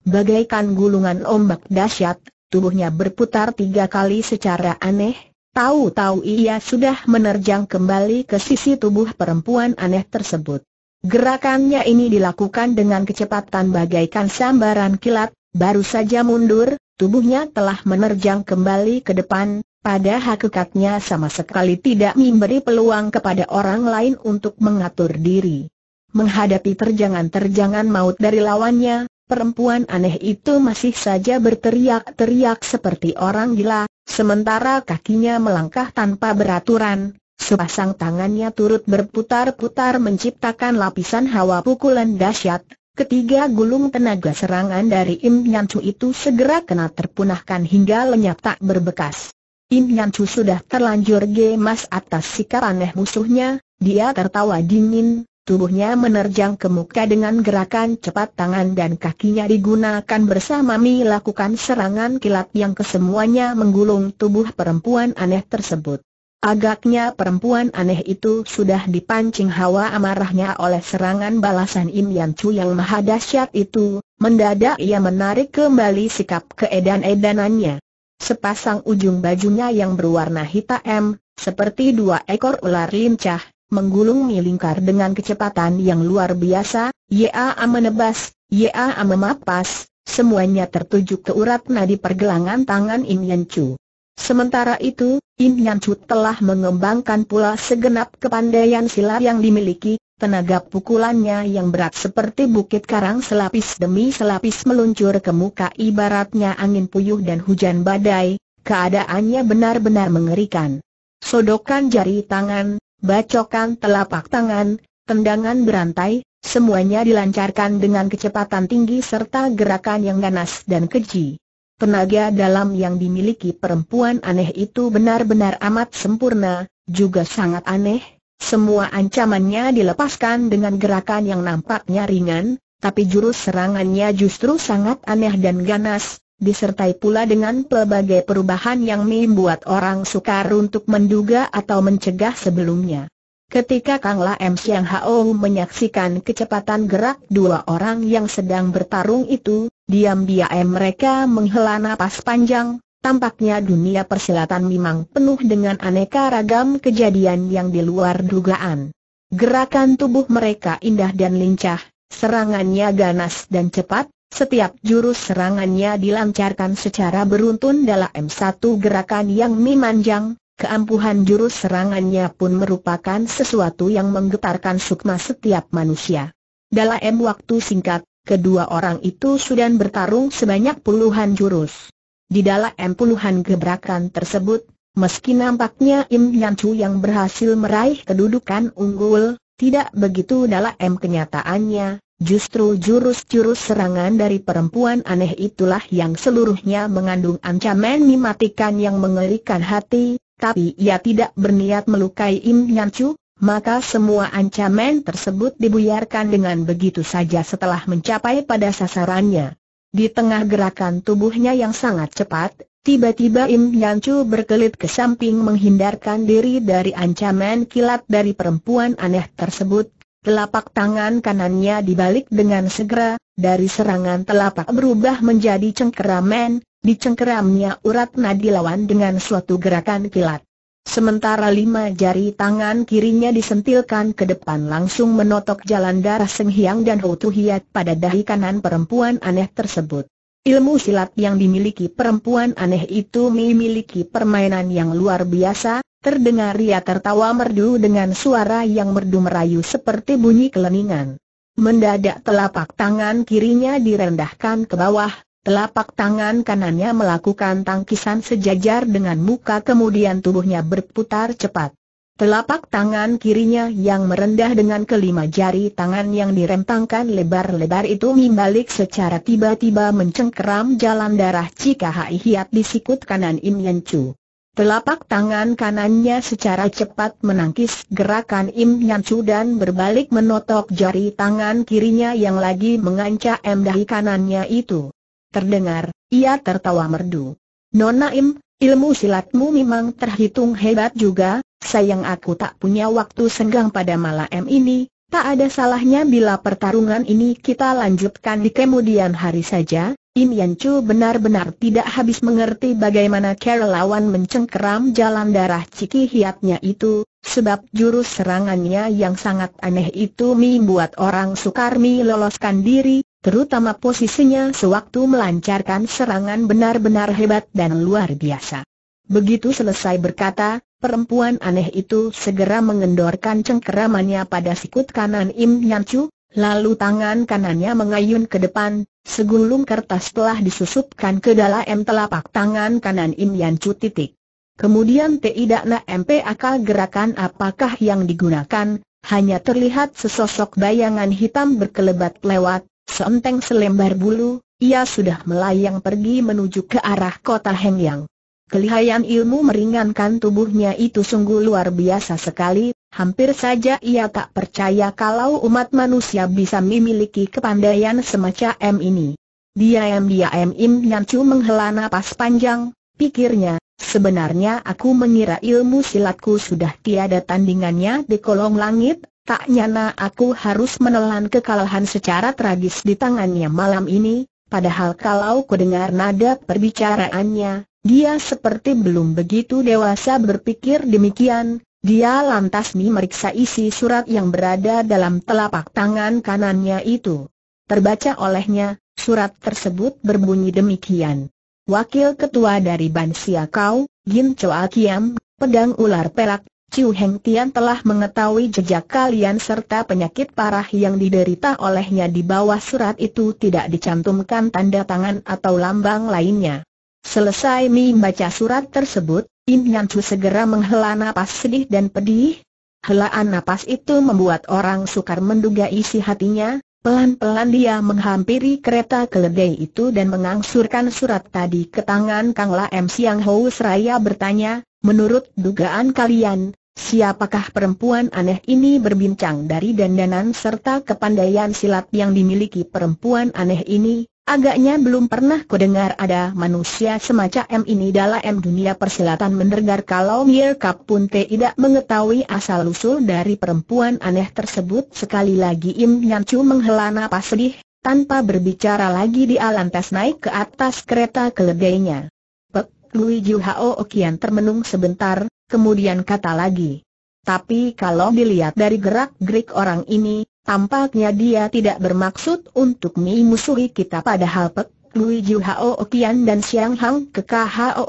Bagaikan gulungan ombak dahsyat, tubuhnya berputar tiga kali secara aneh, tahu-tahu ia sudah menerjang kembali ke sisi tubuh perempuan aneh tersebut. Gerakannya ini dilakukan dengan kecepatan bagaikan sambaran kilat, baru saja mundur, tubuhnya telah menerjang kembali ke depan, pada hakikatnya sama sekali tidak memberi peluang kepada orang lain untuk mengatur diri. Menghadapi terjangan-terjangan maut dari lawannya, perempuan aneh itu masih saja berteriak-teriak seperti orang gila, sementara kakinya melangkah tanpa beraturan, sepasang tangannya turut berputar-putar menciptakan lapisan hawa pukulan dahsyat, Ketiga gulung tenaga serangan dari Im Yan Chu itu segera kena terpunahkan hingga lenyap tak berbekas. Im Yan Chu sudah terlanjur gemas atas sikap aneh musuhnya, dia tertawa dingin, tubuhnya menerjang ke muka dengan gerakan cepat tangan dan kakinya digunakan bersama melakukan serangan kilat yang kesemuanya menggulung tubuh perempuan aneh tersebut. Agaknya perempuan aneh itu sudah dipancing hawa amarahnya oleh serangan balasan Im Yan Chu yang maha dahsyat itu, mendadak ia menarik kembali sikap keedan-edanannya. Sepasang ujung bajunya yang berwarna hitam, seperti dua ekor ular lincah, menggulung milingkar dengan kecepatan yang luar biasa, Ya menebas, Ya memapas, semuanya tertuju ke urat nadi pergelangan tangan Im Yan Chu. Sementara itu, Im Yan Chu telah mengembangkan pula segenap kepandaian silat yang dimiliki, tenaga pukulannya yang berat seperti bukit karang selapis demi selapis meluncur ke muka ibaratnya angin puyuh dan hujan badai, keadaannya benar-benar mengerikan. Sodokan jari tangan, bacokan telapak tangan, tendangan berantai, semuanya dilancarkan dengan kecepatan tinggi serta gerakan yang ganas dan keji. Tenaga dalam yang dimiliki perempuan aneh itu benar-benar amat sempurna, juga sangat aneh. Semua ancamannya dilepaskan dengan gerakan yang nampaknya ringan, tapi jurus serangannya justru sangat aneh dan ganas, disertai pula dengan pelbagai perubahan yang membuat orang sukar untuk menduga atau mencegah sebelumnya. Ketika Kang La M Siang Hao menyaksikan kecepatan gerak dua orang yang sedang bertarung itu, diam-diam mereka menghela napas panjang, tampaknya dunia persilatan memang penuh dengan aneka ragam kejadian yang di luar dugaan. Gerakan tubuh mereka indah dan lincah, serangannya ganas dan cepat, setiap jurus serangannya dilancarkan secara beruntun dalam satu gerakan yang memanjang, keampuhan jurus serangannya pun merupakan sesuatu yang menggetarkan sukma setiap manusia. Dalam waktu singkat, kedua orang itu sudah bertarung sebanyak puluhan jurus. Di dalam puluhan gebrakan tersebut, meski nampaknya Im Yan Chu yang berhasil meraih kedudukan unggul, tidak begitu dalam kenyataannya, justru jurus-jurus serangan dari perempuan aneh itulah yang seluruhnya mengandung ancaman mematikan yang mengerikan hati, tapi ia tidak berniat melukai Im Yan Chu, maka semua ancaman tersebut dibuyarkan dengan begitu saja setelah mencapai pada sasarannya. Di tengah gerakan tubuhnya yang sangat cepat, tiba-tiba Im Yanchu berkelit ke samping menghindarkan diri dari ancaman kilat dari perempuan aneh tersebut. Telapak tangan kanannya dibalik dengan segera, dari serangan telapak berubah menjadi cengkeraman, dicengkeramnya urat nadi lawan dengan suatu gerakan kilat. Sementara lima jari tangan kirinya disentilkan ke depan langsung menotok jalan darah Seng Hyang dan Ho Hiat pada dahi kanan perempuan aneh tersebut. Ilmu silat yang dimiliki perempuan aneh itu memiliki permainan yang luar biasa, terdengar ia tertawa merdu dengan suara yang merdu merayu seperti bunyi keleningan. Mendadak telapak tangan kirinya direndahkan ke bawah, Telapak tangan kanannya melakukan tangkisan sejajar dengan muka kemudian tubuhnya berputar cepat. Telapak tangan kirinya yang merendah dengan kelima jari tangan yang direntangkan lebar-lebar itu membalik secara tiba-tiba mencengkeram jalan darah Cikahai Hiat di sikut kanan Im Yen Chu. Telapak tangan kanannya secara cepat menangkis gerakan Im Yan Chu dan berbalik menotok jari tangan kirinya yang lagi mengancam dahi kanannya itu. Terdengar, ia tertawa merdu. Nona Im, ilmu silatmu memang terhitung hebat juga, sayang aku tak punya waktu senggang pada malam ini, tak ada salahnya bila pertarungan ini kita lanjutkan di kemudian hari saja, Im Yan Chu benar-benar tidak habis mengerti bagaimana cara lawan mencengkeram jalan darah ciki hiatnya itu, sebab jurus serangannya yang sangat aneh itu membuat orang sukar meloloskan diri, terutama posisinya sewaktu melancarkan serangan benar-benar hebat dan luar biasa. Begitu selesai berkata, perempuan aneh itu segera mengendorkan cengkeramannya pada sikut kanan Im Yanchu, lalu tangan kanannya mengayun ke depan, segulung kertas telah disusupkan ke dalam telapak tangan kanan Im Yanchu titik. Kemudian tidak nak MPAK gerakan apakah yang digunakan, hanya terlihat sesosok bayangan hitam berkelebat lewat, Seenteng selembar bulu, ia sudah melayang pergi menuju ke arah kota Hengyang. Kelihayan ilmu meringankan tubuhnya itu sungguh luar biasa sekali, hampir saja ia tak percaya kalau umat manusia bisa memiliki kepandaian semacam ini. Diam-diam Im Nyancu menghela napas panjang, pikirnya, sebenarnya aku mengira ilmu silatku sudah tiada tandingannya di kolong langit, Tak nyana aku harus menelan kekalahan secara tragis di tangannya malam ini, padahal kalau ku dengar nada perbicaraannya, dia seperti belum begitu dewasa berpikir demikian, dia lantas memeriksa isi surat yang berada dalam telapak tangan kanannya itu. Terbaca olehnya, surat tersebut berbunyi demikian. Wakil Ketua dari Ban Siakau, Gin Choa Kiam, pedang ular pelak, Chiu Heng Tian telah mengetahui jejak kalian serta penyakit parah yang diderita olehnya di bawah surat itu tidak dicantumkan tanda tangan atau lambang lainnya. Selesai membaca surat tersebut, Im Yan Chu segera menghela napas sedih dan pedih. Helaan napas itu membuat orang sukar menduga isi hatinya, pelan-pelan dia menghampiri kereta keledai itu dan mengangsurkan surat tadi ke tangan Kang M Siang Hou Seraya bertanya, Menurut dugaan kalian, Siapakah perempuan aneh ini berbincang dari dandanan serta kepandaian silat yang dimiliki perempuan aneh ini? Agaknya belum pernah kudengar ada manusia semacam ini dalam dunia persilatan mendengar kalau Mir Kap pun tidak mengetahui asal-usul dari perempuan aneh tersebut sekali lagi Im Nyancu menghela napas sedih, tanpa berbicara lagi dia lantas naik ke atas kereta keledainya. Pek, Lui Ju Hao Okian termenung sebentar, kemudian kata lagi. Tapi kalau dilihat dari gerak-gerik orang ini, tampaknya dia tidak bermaksud untuk memusuhi kita padahal Pek Lui Jiu Hao Okian dan Siang Hang ke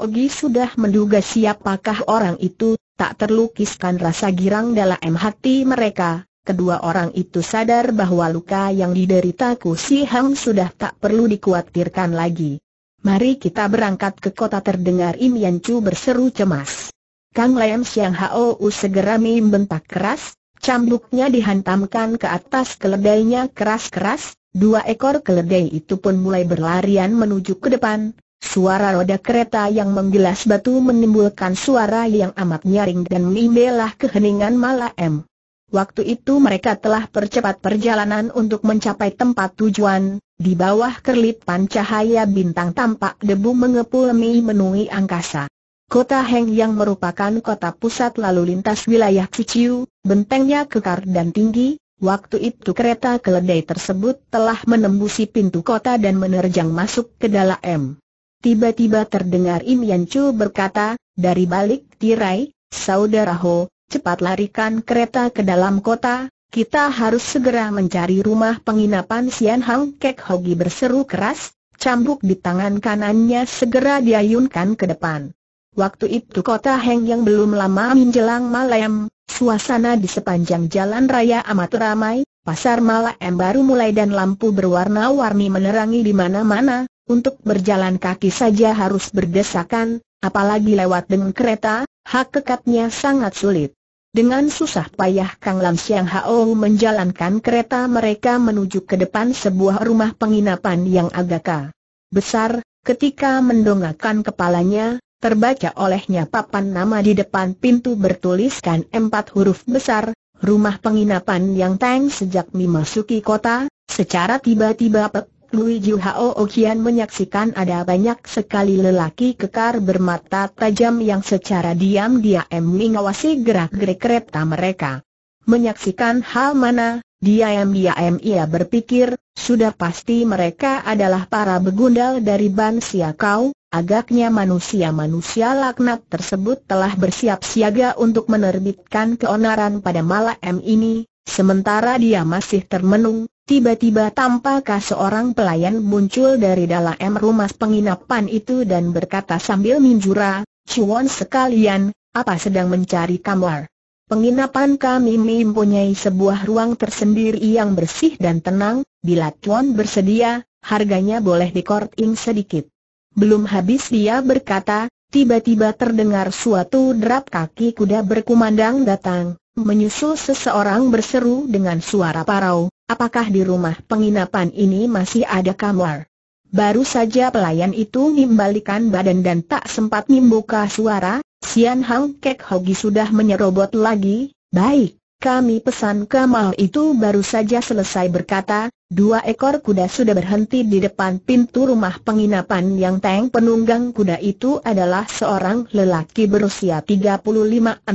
Ogi sudah menduga siapakah orang itu, tak terlukiskan rasa girang dalam hati mereka. Kedua orang itu sadar bahwa luka yang diderita Ku Si Hang sudah tak perlu dikhawatirkan lagi. Mari kita berangkat ke kota terdengar Im Yan Chu berseru cemas. Kang Lam Siang Hao segera membentak keras, cambuknya dihantamkan ke atas keledainya keras-keras, dua ekor keledai itu pun mulai berlarian menuju ke depan, suara roda kereta yang menggelas batu menimbulkan suara yang amat nyaring dan membelah keheningan malam. Waktu itu mereka telah percepat perjalanan untuk mencapai tempat tujuan, di bawah kerlipan cahaya bintang tampak debu mengepul memenuhi angkasa. Kota Heng yang merupakan kota pusat lalu lintas wilayah Ciciu, bentengnya kekar dan tinggi, waktu itu kereta keledai tersebut telah menembusi pintu kota dan menerjang masuk ke dalam. Tiba-tiba terdengar Im Yan Chu berkata, dari balik tirai, Saudara Ho, cepat larikan kereta ke dalam kota, kita harus segera mencari rumah penginapan Sian Hang Kek Hogi berseru keras, cambuk di tangan kanannya segera diayunkan ke depan. Waktu itu kota Heng yang belum lama menjelang malam, suasana di sepanjang jalan raya amat ramai, pasar malam baru mulai dan lampu berwarna-warni menerangi di mana-mana, untuk berjalan kaki saja harus berdesakan, apalagi lewat dengan kereta, hak kekatnya sangat sulit. Dengan susah payah Kang Lam Siang Hao menjalankan kereta mereka menuju ke depan sebuah rumah penginapan yang agak besar, ketika mendongakkan kepalanya, terbaca olehnya papan nama di depan pintu bertuliskan empat huruf besar, rumah penginapan yang tang sejak memasuki kota, secara tiba-tiba Pek Lui Ju Hao Okian menyaksikan ada banyak sekali lelaki kekar bermata tajam yang secara diam-diam mengawasi gerak-gerik kereta mereka. Menyaksikan hal mana, diam-diam ia berpikir, sudah pasti mereka adalah para begundal dari Ban Siakau, agaknya manusia-manusia laknat tersebut telah bersiap siaga untuk menerbitkan keonaran pada malam ini, sementara dia masih termenung, Tiba-tiba tampakah seorang pelayan muncul dari dalam rumah penginapan itu dan berkata sambil minjura, Cuan sekalian, apa sedang mencari kamar? Penginapan kami mempunyai sebuah ruang tersendiri yang bersih dan tenang, bila Tuan bersedia, harganya boleh dikorting sedikit. Belum habis dia berkata, tiba-tiba terdengar suatu derap kaki kuda berkumandang datang, menyusul seseorang berseru dengan suara parau, apakah di rumah penginapan ini masih ada kamar? Baru saja pelayan itu membalikan badan dan tak sempat membuka suara, Sian Hang Kek Hogi sudah menyerobot lagi, baik, kami pesan kamar itu baru saja selesai berkata, dua ekor kuda sudah berhenti di depan pintu rumah penginapan yang teng penunggang kuda itu adalah seorang lelaki berusia 35-6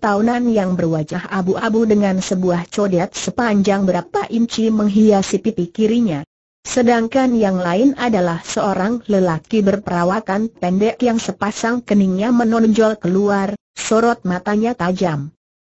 tahunan yang berwajah abu-abu dengan sebuah codet sepanjang berapa inci menghiasi pipi kirinya. Sedangkan yang lain adalah seorang lelaki berperawakan pendek yang sepasang keningnya menonjol keluar, sorot matanya tajam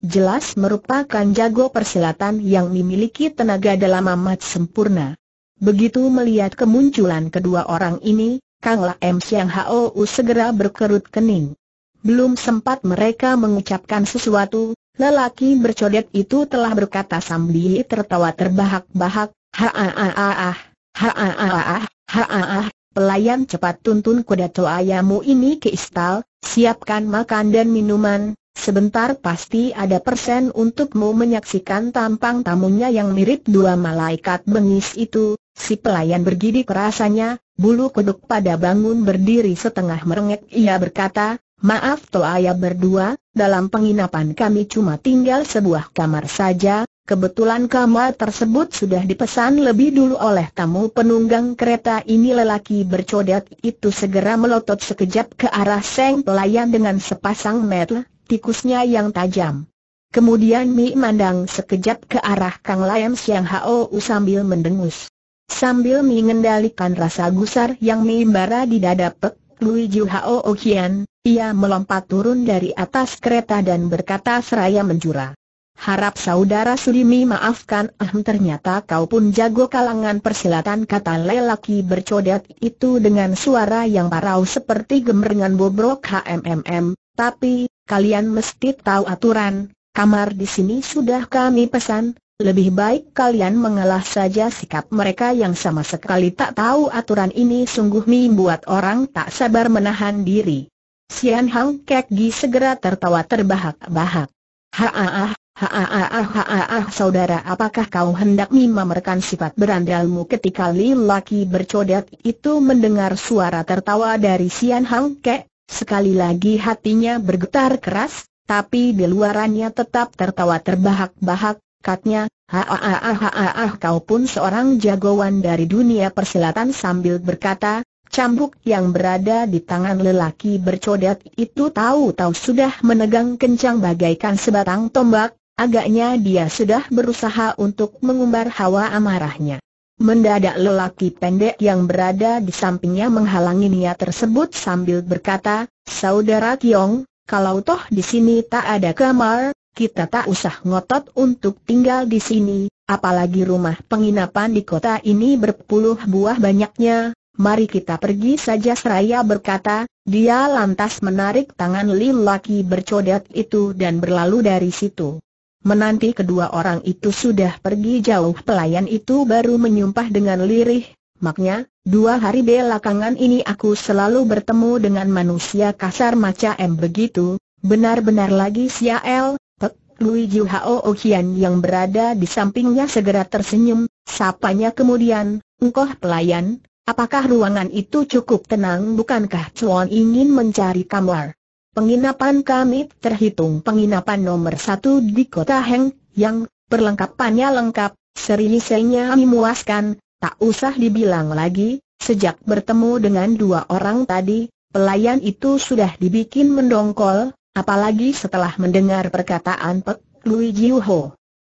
jelas merupakan jago persilatan yang memiliki tenaga dalam amat sempurna. Begitu melihat kemunculan kedua orang ini, Kang Lam Siang Hao segera berkerut kening. Belum sempat mereka mengucapkan sesuatu, lelaki bercodet itu telah berkata sambil tertawa terbahak-bahak, ha-ah-ah-ah, ha-ah-ah-ah, ha-ah-ah, pelayan cepat tuntun kuda ayamu ini ke istal, siapkan makan dan minuman, Sebentar pasti ada persen untukmu menyaksikan tampang tamunya yang mirip dua malaikat bengis itu, si pelayan bergidik rasanya, bulu kuduk pada bangun berdiri setengah merengek. Ia berkata, maaf toaya berdua, dalam penginapan kami cuma tinggal sebuah kamar saja, kebetulan kamar tersebut sudah dipesan lebih dulu oleh tamu penunggang kereta ini. Lelaki bercodet itu segera melotot sekejap ke arah seng pelayan dengan sepasang mata tikusnya yang tajam. Kemudian Mi mandang sekejap ke arah Kang Layam Siang Hao sambil mendengus. Sambil mengendalikan rasa gusar yang membara di dada Pek Lui Ju Hao Okian, ia melompat turun dari atas kereta dan berkata seraya menjura. Harap saudara Sudimi maafkan, ahem ternyata kau pun jago kalangan persilatan kata lelaki bercodet itu dengan suara yang parau seperti gemerengan bobrok HMMM, tapi, kalian mesti tahu aturan, kamar di sini sudah kami pesan, lebih baik kalian mengalah saja sikap mereka yang sama sekali tak tahu aturan ini sungguh membuat orang tak sabar menahan diri. Sian Hang Kek Gi segera tertawa terbahak-bahak. Haa, haa, haa, saudara apakah kau hendak memamerkan sifat berandalmu ketika laki bercodet itu mendengar suara tertawa dari Sian Hang Kek? Sekali lagi hatinya bergetar keras, tapi di luarannya tetap tertawa terbahak-bahak, katnya, ha kau pun seorang jagoan dari dunia persilatan sambil berkata, cambuk yang berada di tangan lelaki bercodet itu tahu-tahu sudah menegang kencang bagaikan sebatang tombak, agaknya dia sudah berusaha untuk mengumbar hawa amarahnya. Mendadak lelaki pendek yang berada di sampingnya menghalangi niat tersebut sambil berkata, Saudara Kiong, kalau toh di sini tak ada kamar, kita tak usah ngotot untuk tinggal di sini, apalagi rumah penginapan di kota ini berpuluh buah banyaknya, mari kita pergi saja. Seraya berkata, dia lantas menarik tangan lelaki bercodet itu dan berlalu dari situ. Menanti kedua orang itu sudah pergi jauh pelayan itu baru menyumpah dengan lirih, maknya, dua hari belakangan ini aku selalu bertemu dengan manusia kasar macam begitu, benar-benar lagi sial, Pek Lui Jiu Hao yang berada di sampingnya segera tersenyum, sapanya kemudian, engkau pelayan, apakah ruangan itu cukup tenang? Bukankah Chuan ingin mencari kamar? Penginapan kami terhitung penginapan nomor satu di kota Heng, yang perlengkapannya lengkap, serisainya memuaskan, tak usah dibilang lagi, sejak bertemu dengan dua orang tadi, pelayan itu sudah dibikin mendongkol, apalagi setelah mendengar perkataan Pek Lui Jiu.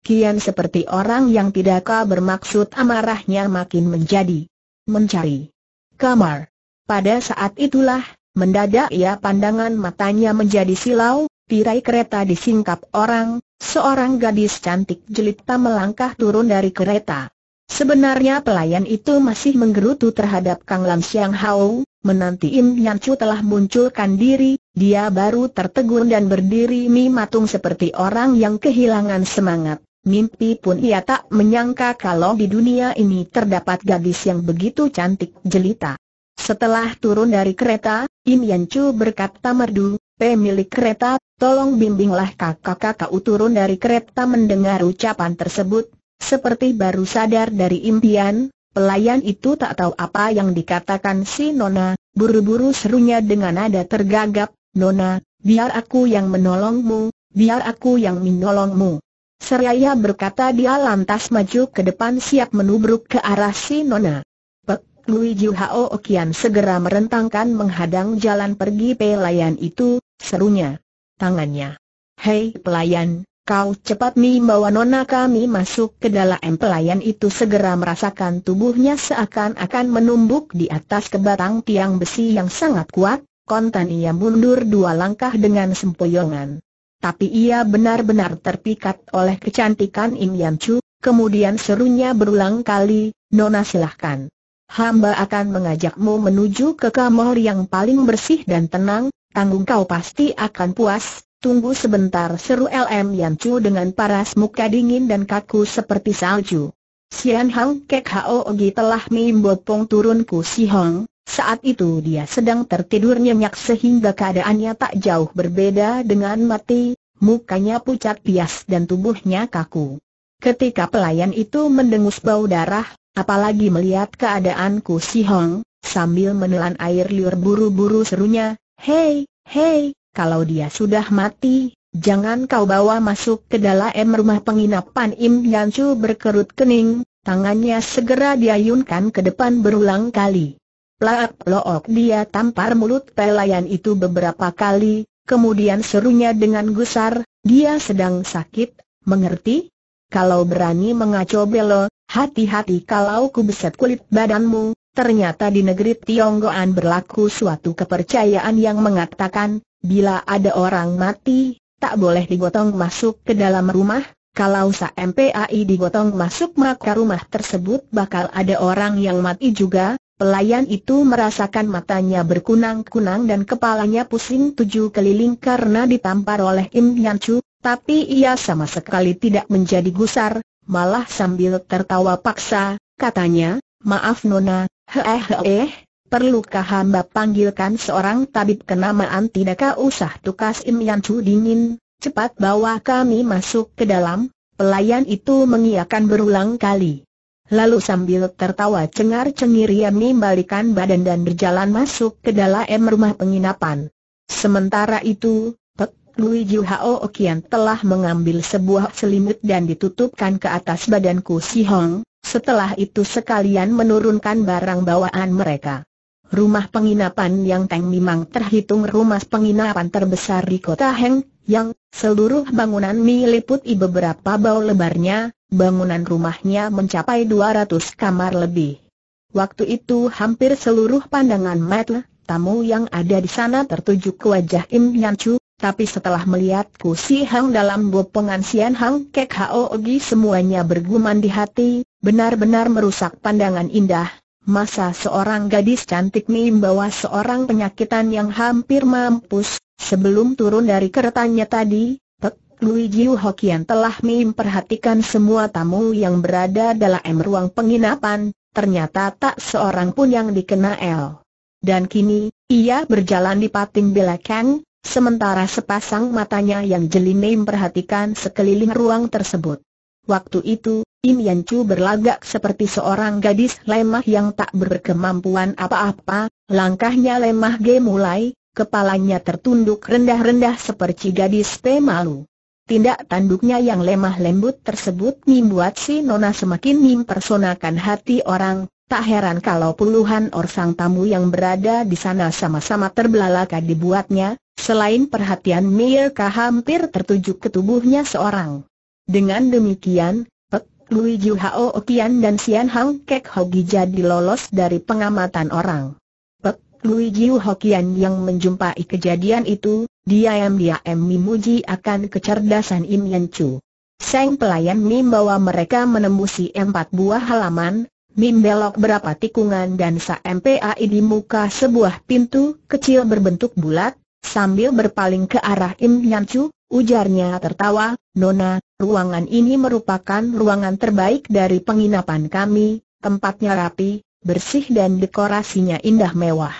Kian seperti orang yang tidak bermaksud amarahnya makin menjadi mencari kamar. Pada saat itulah, Mendadak ia pandangan matanya menjadi silau, tirai kereta disingkap orang, seorang gadis cantik jelita melangkah turun dari kereta. Sebenarnya pelayan itu masih menggerutu terhadap Kang Lam Siang Hao, menanti Im Yan Chu telah munculkan diri, dia baru tertegun dan berdiri matung seperti orang yang kehilangan semangat. Mimpi pun ia tak menyangka kalau di dunia ini terdapat gadis yang begitu cantik jelita. Setelah turun dari kereta, Im Yan Chu berkata merdu, pemilik kereta, tolong bimbinglah kakak-kakak turun dari kereta mendengar ucapan tersebut. Seperti baru sadar dari impian, pelayan itu tak tahu apa yang dikatakan si Nona, buru-buru serunya dengan nada tergagap, Nona, biar aku yang menolongmu, biar aku yang menolongmu. Seraya berkata dia lantas maju ke depan siap menubruk ke arah si Nona. Lui Jiu Hao Okian segera merentangkan menghadang jalan pergi pelayan itu, serunya. Tangannya. Hei pelayan, kau cepat membawa nona kami masuk ke dalam pelayan itu segera merasakan tubuhnya seakan-akan menumbuk di atas kebatang tiang besi yang sangat kuat, kontan ia mundur dua langkah dengan sempoyongan. Tapi ia benar-benar terpikat oleh kecantikan Im Yan Chu, kemudian serunya berulang kali, Nona silahkan hamba akan mengajakmu menuju ke kamar yang paling bersih dan tenang, tanggung kau pasti akan puas, tunggu sebentar seru LM Yan Chu dengan paras muka dingin dan kaku seperti salju. Sian Hang Kek Hao Ogi telah mimbopong turun ku Si Hong, saat itu dia sedang tertidur nyenyak sehingga keadaannya tak jauh berbeda dengan mati, mukanya pucat pias dan tubuhnya kaku. Ketika pelayan itu mendengus bau darah, Apalagi melihat keadaanku si Hong, sambil menelan air liur buru-buru serunya, Hei, hei, kalau dia sudah mati, jangan kau bawa masuk ke dalam rumah penginapan Im Yan Chu berkerut kening, tangannya segera diayunkan ke depan berulang kali. Plaak look dia tampar mulut pelayan itu beberapa kali, kemudian serunya dengan gusar, dia sedang sakit, mengerti? Kalau berani mengaco belo, hati-hati kalau ku beset kulit badanmu, ternyata di negeri Tionggoan berlaku suatu kepercayaan yang mengatakan, bila ada orang mati, tak boleh digotong masuk ke dalam rumah, kalau MPAI digotong masuk maka rumah tersebut bakal ada orang yang mati juga, Pelayan itu merasakan matanya berkunang-kunang dan kepalanya pusing tujuh keliling karena ditampar oleh Im Yan tapi ia sama sekali tidak menjadi gusar, malah sambil tertawa paksa, katanya, maaf Nona, heh heh, perlukah hamba panggilkan seorang tabib kenamaan tidak usah tukas Im Yan Chu dingin, cepat bawa kami masuk ke dalam, pelayan itu mengiyakan berulang kali. Lalu sambil tertawa cengar-cengir ia membalikan badan dan berjalan masuk ke dalam rumah penginapan. Sementara itu, Pek Lui Jiu Hao Okian telah mengambil sebuah selimut dan ditutupkan ke atas badan Ku Si Hong, setelah itu sekalian menurunkan barang bawaan mereka. Rumah penginapan yang Teng memang terhitung rumah penginapan terbesar di kota Heng, yang seluruh bangunan meliputi beberapa bau lebarnya, bangunan rumahnya mencapai 200 kamar lebih. Waktu itu hampir seluruh pandangan mata tamu yang ada di sana tertuju ke wajah Im Yan Chu, tapi setelah melihat Ku Si Hang dalam bopongan Sian Hang Kek Hao Ogi semuanya bergumam di hati, benar-benar merusak pandangan indah. Masa seorang gadis cantik membawa seorang penyakitan yang hampir mampus, sebelum turun dari keretanya tadi, Pek Lui Jiu Hokian telah memperhatikan semua tamu yang berada dalam ruang penginapan, ternyata tak seorang pun yang dikenal. Dan kini, ia berjalan di pating belakang, Sementara sepasang matanya yang jeli memperhatikan sekeliling ruang tersebut. Waktu itu, Im Yan Chu berlagak seperti seorang gadis lemah yang tak berkemampuan apa-apa, langkahnya lemah ge mulai, kepalanya tertunduk rendah-rendah seperti gadis pemalu. Tindak tanduknya yang lemah lembut tersebut membuat si Nona semakin mempersonakan hati orang, tak heran kalau puluhan orang tamu yang berada di sana sama-sama terbelalak dibuatnya, Selain perhatian Mirka hampir tertuju ke tubuhnya seorang. Dengan demikian, Pek Lui Jiu Hao Okian dan Sian Hang Kek Hogi jadi lolos dari pengamatan orang. Pek Lui Jiu Hokian yang menjumpai kejadian itu, diam-diam memuji akan kecerdasan Im Yan Chu. Sang pelayan membawa mereka menembusi empat buah halaman, Mim belok berapa tikungan dan sampai di muka sebuah pintu kecil berbentuk bulat, Sambil berpaling ke arah Im Yan Chu, ujarnya tertawa, Nona, ruangan ini merupakan ruangan terbaik dari penginapan kami, tempatnya rapi, bersih dan dekorasinya indah mewah.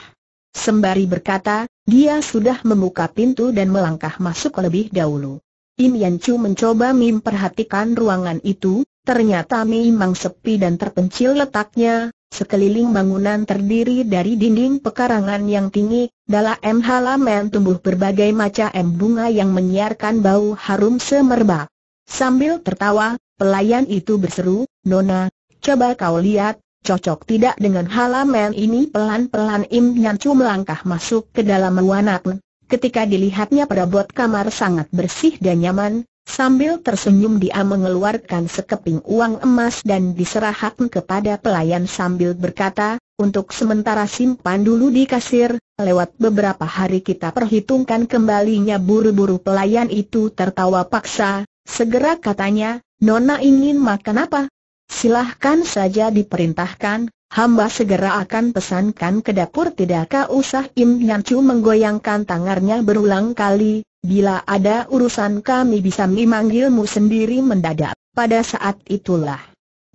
Sembari berkata, dia sudah membuka pintu dan melangkah masuk lebih dahulu. Im Yan Chu mencoba memperhatikan ruangan itu, ternyata memang sepi dan terpencil letaknya, Sekeliling bangunan terdiri dari dinding pekarangan yang tinggi, dalam halaman tumbuh berbagai macam bunga yang menyiarkan bau harum semerbak. Sambil tertawa, pelayan itu berseru, Nona, coba kau lihat, cocok tidak dengan halaman ini pelan-pelan Im Nyancu melangkah masuk ke dalam ruangan. Ketika dilihatnya perabot kamar sangat bersih dan nyaman, Sambil tersenyum dia mengeluarkan sekeping uang emas dan diserahkan kepada pelayan sambil berkata, untuk sementara simpan dulu di kasir, lewat beberapa hari kita perhitungkan kembalinya. Buru-buru pelayan itu tertawa paksa, segera katanya, Nona ingin makan apa? Silahkan saja diperintahkan, hamba segera akan pesankan ke dapur. Tidakkah usah Im Yancu menggoyangkan tangannya berulang kali, Bila ada urusan kami bisa memanggilmu sendiri mendadak. Pada saat itulah.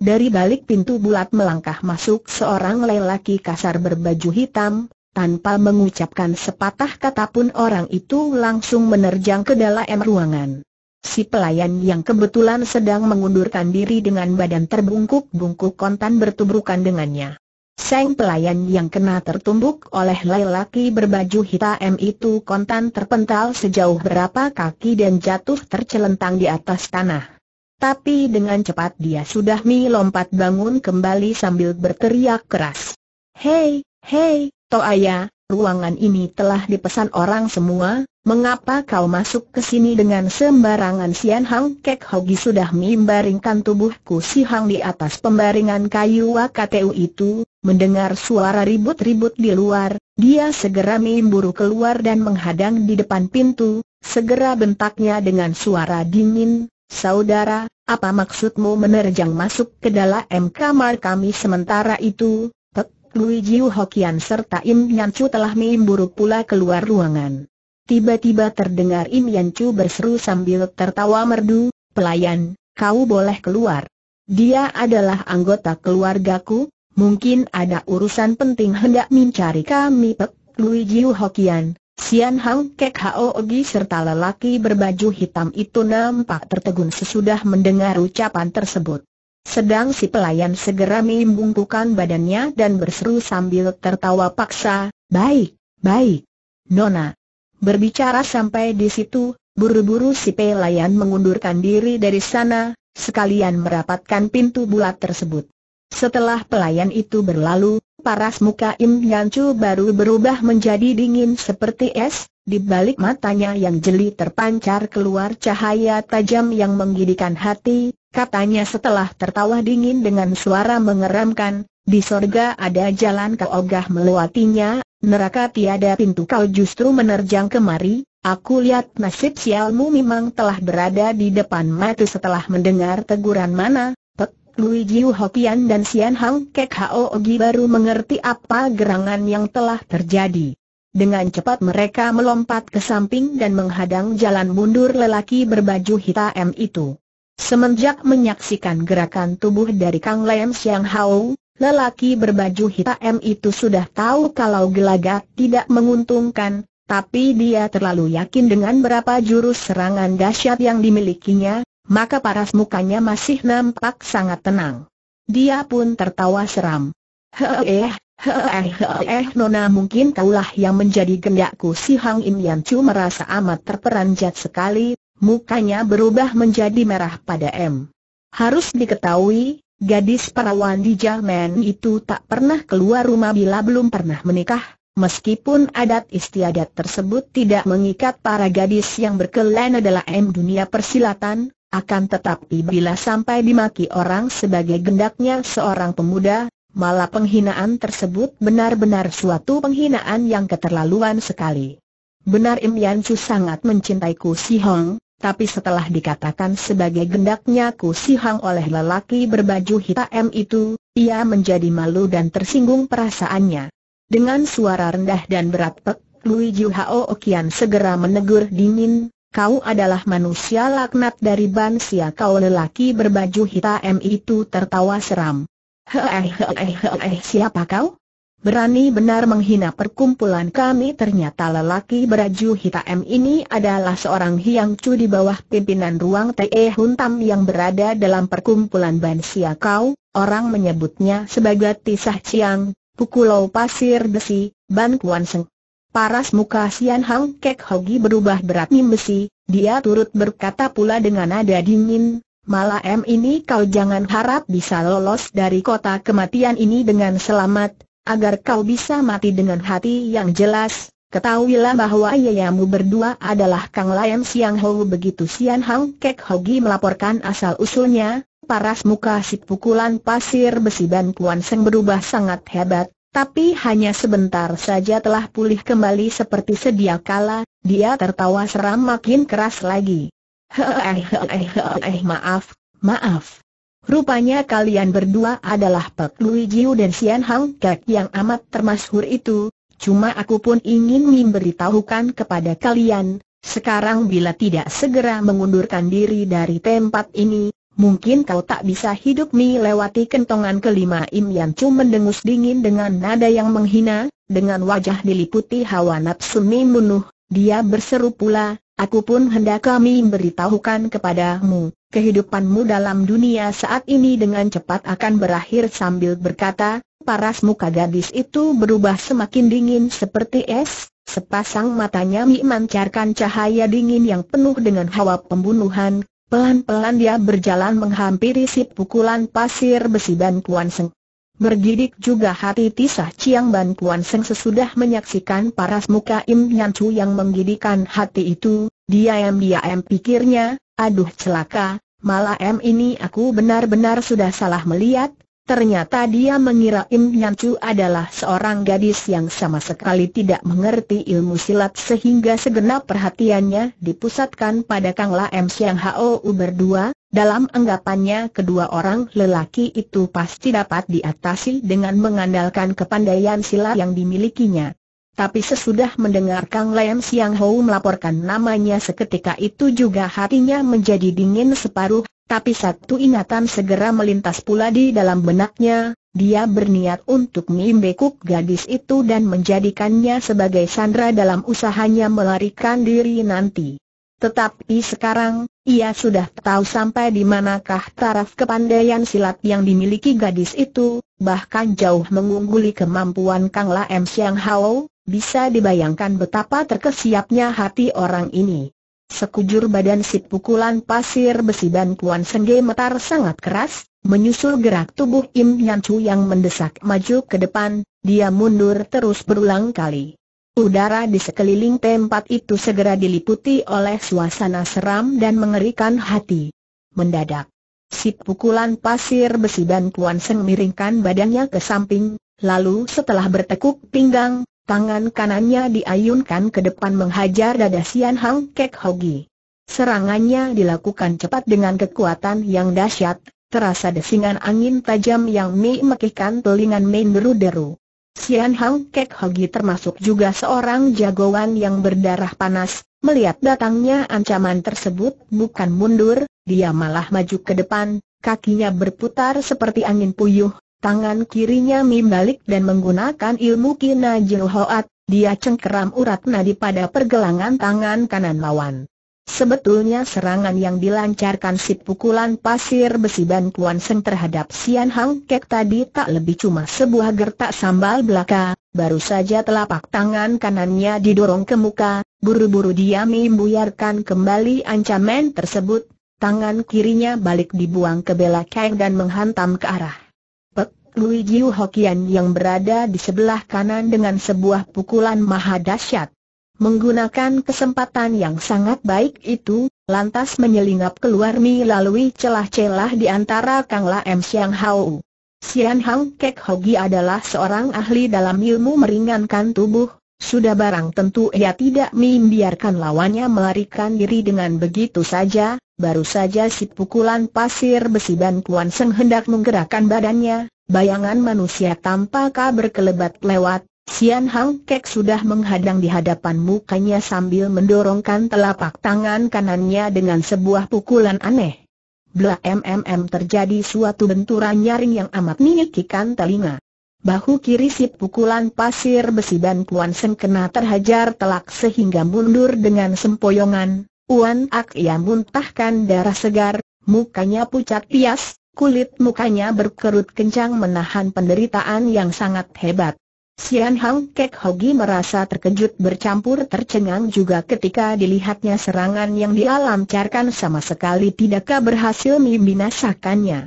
Dari balik pintu bulat melangkah masuk seorang lelaki kasar berbaju hitam, tanpa mengucapkan sepatah kata pun orang itu langsung menerjang ke dalam ruangan. Si pelayan yang kebetulan sedang mengundurkan diri dengan badan terbungkuk-bungkuk kontan bertubrukan dengannya. Sang pelayan yang kena tertumbuk oleh lelaki berbaju hitam itu kontan terpental sejauh berapa kaki dan jatuh tercelentang di atas tanah. Tapi dengan cepat dia sudah melompat bangun kembali sambil berteriak keras. Hei, hei, Toaya, ruangan ini telah dipesan orang semua, Mengapa kau masuk ke sini dengan sembarangan? Sian Hang Kek Hogi sudah membaringkan tubuhku. Si Hang di atas pembaringan kayu WKTU itu, mendengar suara ribut-ribut di luar, dia segera memburu keluar dan menghadang di depan pintu, segera bentaknya dengan suara dingin, Saudara, apa maksudmu menerjang masuk ke dalam kamar kami sementara itu? Pek Lui Jiu Hokian serta Im Yan Chu telah memburu pula keluar ruangan. Tiba-tiba terdengar Im Yan Chu berseru sambil tertawa merdu, pelayan, kau boleh keluar. Dia adalah anggota keluargaku, mungkin ada urusan penting hendak mencari kami Pek Lui Jiu Hokian, Sian Hang Kek Hao Ogi serta lelaki berbaju hitam itu nampak tertegun sesudah mendengar ucapan tersebut. Sedang si pelayan segera membungkukan badannya dan berseru sambil tertawa paksa, baik, baik. Nona, Berbicara sampai di situ, Buru-buru si pelayan mengundurkan diri dari sana, sekalian merapatkan pintu bulat tersebut. Setelah pelayan itu berlalu, paras muka Im Yancu baru berubah menjadi dingin seperti es, di balik matanya yang jeli terpancar keluar cahaya tajam yang menggidikan hati, katanya setelah tertawa dingin dengan suara mengeramkan, di sorga ada jalan kau ogah melewatinya, neraka tiada pintu kau justru menerjang kemari, Aku lihat nasib sialmu memang telah berada di depan mata setelah mendengar teguran mana, Pek Lui Jiu Hokian dan Sian Hang Kek Hao Ogi baru mengerti apa gerangan yang telah terjadi. Dengan cepat mereka melompat ke samping dan menghadang jalan mundur lelaki berbaju hitam itu. Semenjak menyaksikan gerakan tubuh dari Kang Lem Siang Hao, lelaki berbaju hitam itu sudah tahu kalau gelagat tidak menguntungkan, tapi dia terlalu yakin dengan berapa jurus serangan dahsyat yang dimilikinya, maka paras mukanya masih nampak sangat tenang. Dia pun tertawa seram. Heeh, heeh, heeh, nona mungkin kaulah yang menjadi gendakku si Hang Im Yan Chu merasa amat terperanjat sekali, mukanya berubah menjadi merah pada M. Harus diketahui, gadis perawan di Jaman itu tak pernah keluar rumah bila belum pernah menikah, Meskipun adat istiadat tersebut tidak mengikat para gadis yang berkelana adalah M dunia persilatan, akan tetapi bila sampai dimaki orang sebagai gendaknya seorang pemuda, malah penghinaan tersebut benar-benar suatu penghinaan yang keterlaluan sekali. Benar Im Yan sangat mencintai Ku Si Hong, tapi setelah dikatakan sebagai gendaknya Ku Si Hong oleh lelaki berbaju hitam itu, ia menjadi malu dan tersinggung perasaannya. Dengan suara rendah dan berat Pek, Lui Ju Hao Okian segera menegur dingin, kau adalah manusia laknat dari Bansia kau lelaki berbaju hitam itu tertawa seram. Hei siapa kau? Berani benar menghina perkumpulan kami ternyata lelaki beraju hitam ini adalah seorang Hiang Chu di bawah pimpinan ruang Te Huntam yang berada dalam perkumpulan Bansia kau, orang menyebutnya sebagai Tisah Chiang, Pukulau pasir besi, Ban Kuan Seng. Paras muka Sian Hang Kek Hogi berubah berat besi, dia turut berkata pula dengan nada dingin, malah M ini kau jangan harap bisa lolos dari kota kematian ini dengan selamat, agar kau bisa mati dengan hati yang jelas, Ketahuilah bahwa ayamu berdua adalah Kang Layam Siang Ho begitu Sian Hang Kek Hogi melaporkan asal-usulnya, paras muka si pukulan pasir besi dan Kuan Seng berubah sangat hebat, tapi hanya sebentar saja telah pulih kembali seperti sedia kala, dia tertawa seram makin keras lagi. Hei maaf, maaf. Rupanya kalian berdua adalah Pek Lui Jiu dan Sian Hang Kek yang amat termasyhur itu, cuma aku pun ingin memberitahukan kepada kalian, sekarang bila tidak segera mengundurkan diri dari tempat ini, Mungkin kau tak bisa hidup mi lewati kentongan kelima Im Yan Chu mendengus dingin dengan nada yang menghina, dengan wajah diliputi hawa nafsu membunuh, dia berseru pula, aku pun hendak kami beritahukan kepadamu, kehidupanmu dalam dunia saat ini dengan cepat akan berakhir sambil berkata, paras muka gadis itu berubah semakin dingin seperti es, sepasang matanya memancarkan cahaya dingin yang penuh dengan hawa pembunuhan, Pelan-pelan dia berjalan menghampiri si pukulan pasir besi Ban Kuan Seng. Bergidik juga hati Tisah Chiang Ban Kuan Seng sesudah menyaksikan paras muka Im Yan Chu yang menggidikan hati itu, diam-diam pikirnya, aduh celaka, malah M ini aku benar-benar sudah salah melihat, Ternyata dia mengira Im Nyan Chu adalah seorang gadis yang sama sekali tidak mengerti ilmu silat sehingga segenap perhatiannya dipusatkan pada Kang La M Siang Hao berdua, dalam anggapannya kedua orang lelaki itu pasti dapat diatasi dengan mengandalkan kepandaian silat yang dimilikinya. Tapi sesudah mendengar Kang Lam Siang Ho melaporkan namanya seketika itu juga hatinya menjadi dingin separuh, tapi satu ingatan segera melintas pula di dalam benaknya, dia berniat untuk membekuk gadis itu dan menjadikannya sebagai sandra dalam usahanya melarikan diri nanti. Tetapi sekarang, ia sudah tahu sampai di manakah taraf kepandaian silat yang dimiliki gadis itu, bahkan jauh mengungguli kemampuan Kang La M Siang Hao, bisa dibayangkan betapa terkesiapnya hati orang ini. sekujur badan si pukulan pasir besi dan Puan Sengge metar sangat keras, menyusul gerak tubuh Im Yan Chu yang mendesak maju ke depan, dia mundur terus berulang kali. Udara di sekeliling tempat itu segera diliputi oleh suasana seram dan mengerikan hati. Mendadak, si pukulan pasir besi dan Puan Seng miringkan badannya ke samping, lalu setelah bertekuk pinggang, Tangan kanannya diayunkan ke depan menghajar dada Sian Hang Kek Hogi. Serangannya dilakukan cepat dengan kekuatan yang dahsyat, terasa desingan angin tajam yang memekihkan telingan main deru-deru. Sian Hang Kek Hogi termasuk juga seorang jagoan yang berdarah panas, melihat datangnya ancaman tersebut bukan mundur, dia malah maju ke depan, kakinya berputar seperti angin puyuh, Tangan kirinya membalik dan menggunakan ilmu kina Hoat, dia cengkeram urat nadi pada pergelangan tangan kanan lawan. Sebetulnya serangan yang dilancarkan si pukulan pasir besi Ban Kuan Seng terhadap Sian Hang Kek tadi tak lebih cuma sebuah gertak sambal belaka, baru saja telapak tangan kanannya didorong ke muka, buru-buru dia membuyarkan kembali ancaman tersebut, tangan kirinya balik dibuang ke belakang dan menghantam ke arah Lui Jiu Hokian yang berada di sebelah kanan dengan sebuah pukulan maha dahsyat. Menggunakan kesempatan yang sangat baik itu, lantas menyelinap keluar melalui celah-celah di antara Kang La M Siang Hao. Sian Hang Kek Hogi adalah seorang ahli dalam ilmu meringankan tubuh, sudah barang tentu ia tidak membiarkan lawannya melarikan diri dengan begitu saja, baru saja si pukulan pasir besi dan Kuan Seng hendak menggerakkan badannya, Bayangan manusia tanpa kabar kelebat lewat, Sian Hang Kek sudah menghadang di hadapan mukanya sambil mendorongkan telapak tangan kanannya dengan sebuah pukulan aneh. Bla MMM terjadi suatu benturan nyaring yang amat menyekikan telinga. Bahu kiri si pukulan pasir besi dan Kuan Seng kena terhajar telak sehingga mundur dengan sempoyongan. Uan Ak ia muntahkan darah segar, mukanya pucat pias, Kulit mukanya berkerut kencang menahan penderitaan yang sangat hebat. Sian Hang Kek Hogi merasa terkejut bercampur tercengang juga ketika dilihatnya serangan yang dialamcarkan sama sekali tidakkah berhasil membinasakannya.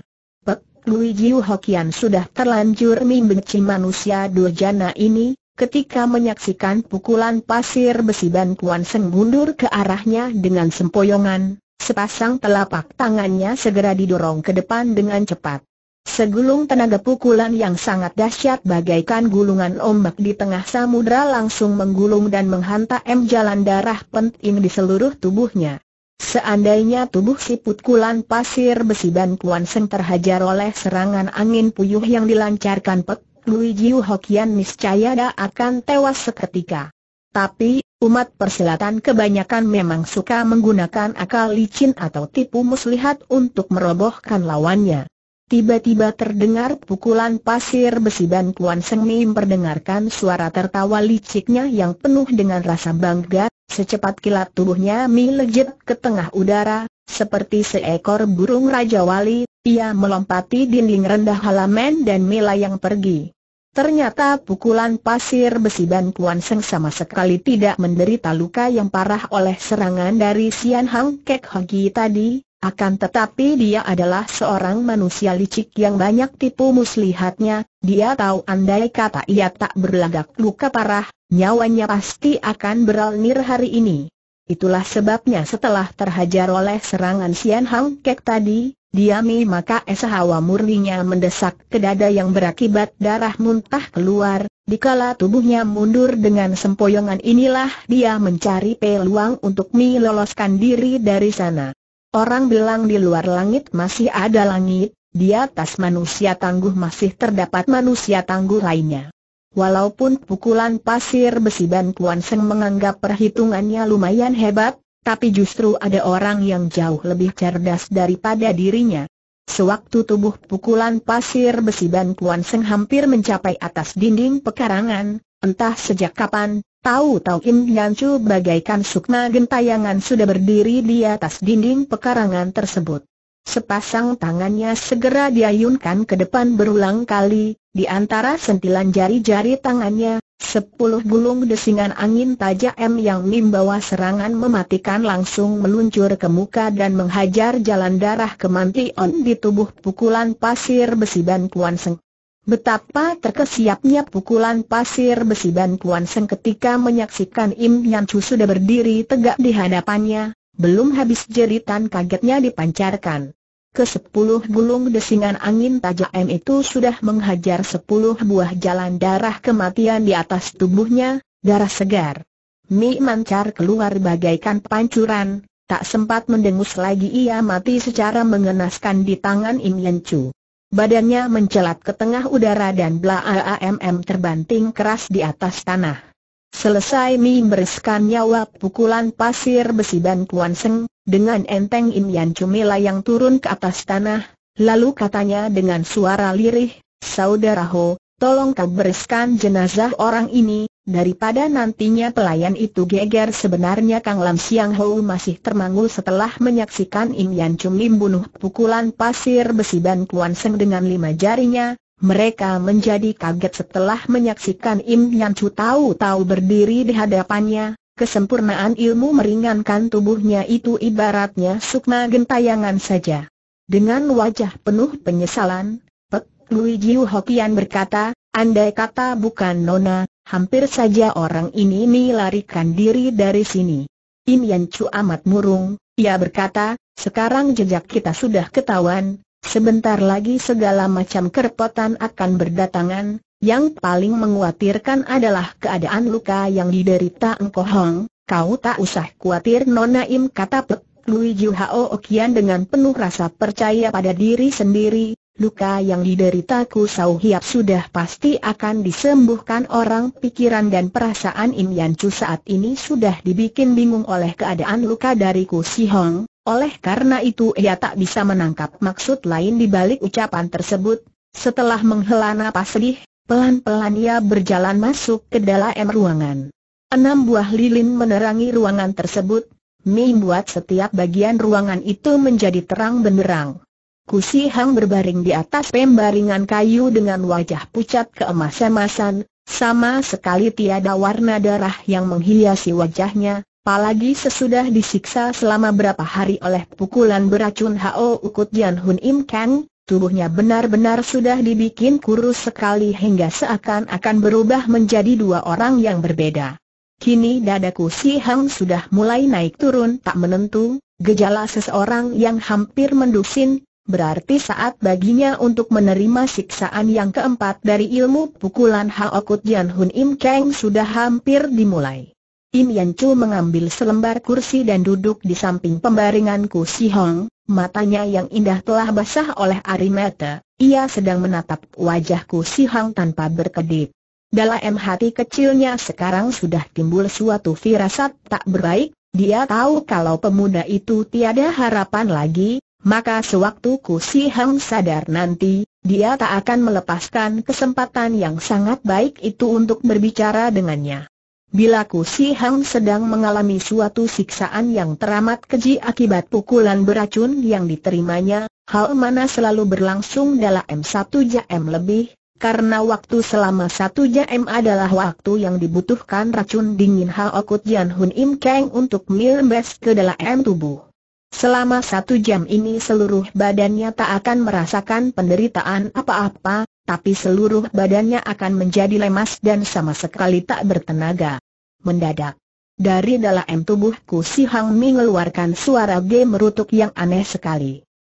Lui Jiu Hokian sudah terlanjur membenci manusia durjana ini, ketika menyaksikan pukulan pasir besi Ban Kuan Seng mundur ke arahnya dengan sempoyongan, Sepasang telapak tangannya segera didorong ke depan dengan cepat. Segulung tenaga pukulan yang sangat dahsyat bagaikan gulungan ombak di tengah samudra langsung menggulung dan menghantam jalan darah penting di seluruh tubuhnya. Seandainya tubuh si putkulan pasir besi dan Kuan Seng terhajar oleh serangan angin puyuh yang dilancarkan Pek Lui Jiu Hokian niscaya akan tewas seketika. Tapi, umat persilatan kebanyakan memang suka menggunakan akal licin atau tipu muslihat untuk merobohkan lawannya. Tiba-tiba terdengar pukulan pasir besi dan Kuan Seng memperdengarkan suara tertawa liciknya yang penuh dengan rasa bangga, secepat kilat tubuhnya melejit ke tengah udara, seperti seekor burung Raja Wali, ia melompati dinding rendah halaman dan melayang pergi. Ternyata pukulan pasir besi dan Kuan Seng sama sekali tidak menderita luka yang parah oleh serangan dari Sian Hang Kek Hogi tadi, akan tetapi dia adalah seorang manusia licik yang banyak tipu muslihatnya, dia tahu andai kata ia tak berlagak luka parah, nyawanya pasti akan beralnir hari ini. Itulah sebabnya setelah terhajar oleh serangan Sian Hang Kek tadi, Diami maka es hawa murninya mendesak ke dada yang berakibat darah muntah keluar, dikala tubuhnya mundur dengan sempoyongan inilah dia mencari peluang untuk meloloskan diri dari sana. Orang bilang di luar langit masih ada langit, di atas manusia tangguh masih terdapat manusia tangguh lainnya. Walaupun pukulan pasir besi dan Kuan Seng menganggap perhitungannya lumayan hebat, tapi justru ada orang yang jauh lebih cerdas daripada dirinya. Sewaktu tubuh pukulan pasir besi dan Kuan Seng hampir mencapai atas dinding pekarangan, entah sejak kapan, tahu-tahu Im Yan Chu bagaikan sukma gentayangan sudah berdiri di atas dinding pekarangan tersebut. Sepasang tangannya segera diayunkan ke depan berulang kali, di antara sentilan jari-jari tangannya, Sepuluh gulung desingan angin tajam yang membawa serangan mematikan langsung meluncur ke muka dan menghajar jalan darah ke Mantion di tubuh pukulan pasir besi Ban Kuan Seng. Betapa terkesiapnya pukulan pasir besi Ban Kuan Seng ketika menyaksikan Im Yan Chu sudah berdiri tegak di hadapannya, belum habis jeritan kagetnya dipancarkan. Ke sepuluh gulung desingan angin tajam itu sudah menghajar sepuluh buah jalan darah kematian di atas tubuhnya, darah segar. Mi mancar keluar bagaikan pancuran, tak sempat mendengus lagi ia mati secara mengenaskan di tangan Im Yen Chu. Badannya mencelat ke tengah udara dan bla AAMM terbanting keras di atas tanah. Selesai Mi bereskan nyawa pukulan pasir besi Ban Kuan Seng, dengan enteng Im Yan Cumila yang turun ke atas tanah, lalu katanya dengan suara lirih, Saudara Ho, tolong kau bereskan jenazah orang ini, daripada nantinya pelayan itu geger. Sebenarnya Kang Lam Siang Ho masih termanggul setelah menyaksikan Im Yan Cum Lim bunuh pukulan pasir besi Ban Kuan Seng dengan lima jarinya, mereka menjadi kaget setelah menyaksikan Im Yan Chu tahu-tahu berdiri di hadapannya, Kesempurnaan ilmu meringankan tubuhnya itu ibaratnya sukma gentayangan saja. Dengan wajah penuh penyesalan, Lui Jiu Hokian berkata, andai kata bukan Nona, hampir saja orang ini melarikan diri dari sini. Im Yan Chu amat murung, ia berkata, sekarang jejak kita sudah ketahuan, sebentar lagi segala macam kerepotan akan berdatangan, yang paling mengkhawatirkan adalah keadaan luka yang diderita Engkau Hong, kau tak usah khawatir Nona Im kata Pek. Lui Jiu Hao Okian dengan penuh rasa percaya pada diri sendiri, luka yang diderita Ku Sau Hiap sudah pasti akan disembuhkan orang pikiran dan perasaan Im Yan Chu saat ini sudah dibikin bingung oleh keadaan luka dari Ku Si Hong, oleh karena itu ia tak bisa menangkap maksud lain di balik ucapan tersebut, setelah menghela napas sedih, Pelan-pelan ia berjalan masuk ke dalam ruangan. Enam buah lilin menerangi ruangan tersebut, membuat setiap bagian ruangan itu menjadi terang benderang. Kusi Hang berbaring di atas pembaringan kayu dengan wajah pucat keemas-emasan, sama sekali tiada warna darah yang menghiasi wajahnya, apalagi sesudah disiksa selama berapa hari oleh pukulan beracun Hao Ukut Jan Hun Im Kang, tubuhnya benar-benar sudah dibikin kurus sekali hingga seakan-akan berubah menjadi dua orang yang berbeda. Kini dadaku si Hang sudah mulai naik turun tak menentu, gejala seseorang yang hampir mendusin, berarti saat baginya untuk menerima siksaan yang keempat dari ilmu pukulan Haokut Jan Hun Im Kang sudah hampir dimulai. Im Yan Chu mengambil selembar kursi dan duduk di samping pembaringan Ku Si Hong, matanya yang indah telah basah oleh air mata, ia sedang menatap wajahku si Hang tanpa berkedip. Dalam hati kecilnya sekarang sudah timbul suatu firasat tak baik, dia tahu kalau pemuda itu tiada harapan lagi, maka sewaktu Ku Si Hang sadar nanti, dia tak akan melepaskan kesempatan yang sangat baik itu untuk berbicara dengannya. Bila Ku Si Hang sedang mengalami suatu siksaan yang teramat keji akibat pukulan beracun yang diterimanya, hal mana selalu berlangsung dalam M1 jam lebih, karena waktu selama satu jam adalah waktu yang dibutuhkan racun dingin Haokut Jan Hun Im Kang untuk milbes ke dalam tubuh. Selama satu jam ini seluruh badannya tak akan merasakan penderitaan apa-apa, tapi seluruh badannya akan menjadi lemas dan sama sekali tak bertenaga. Mendadak, dari dalam tubuhku si Hang mengeluarkan suara gemerutuk yang aneh sekali.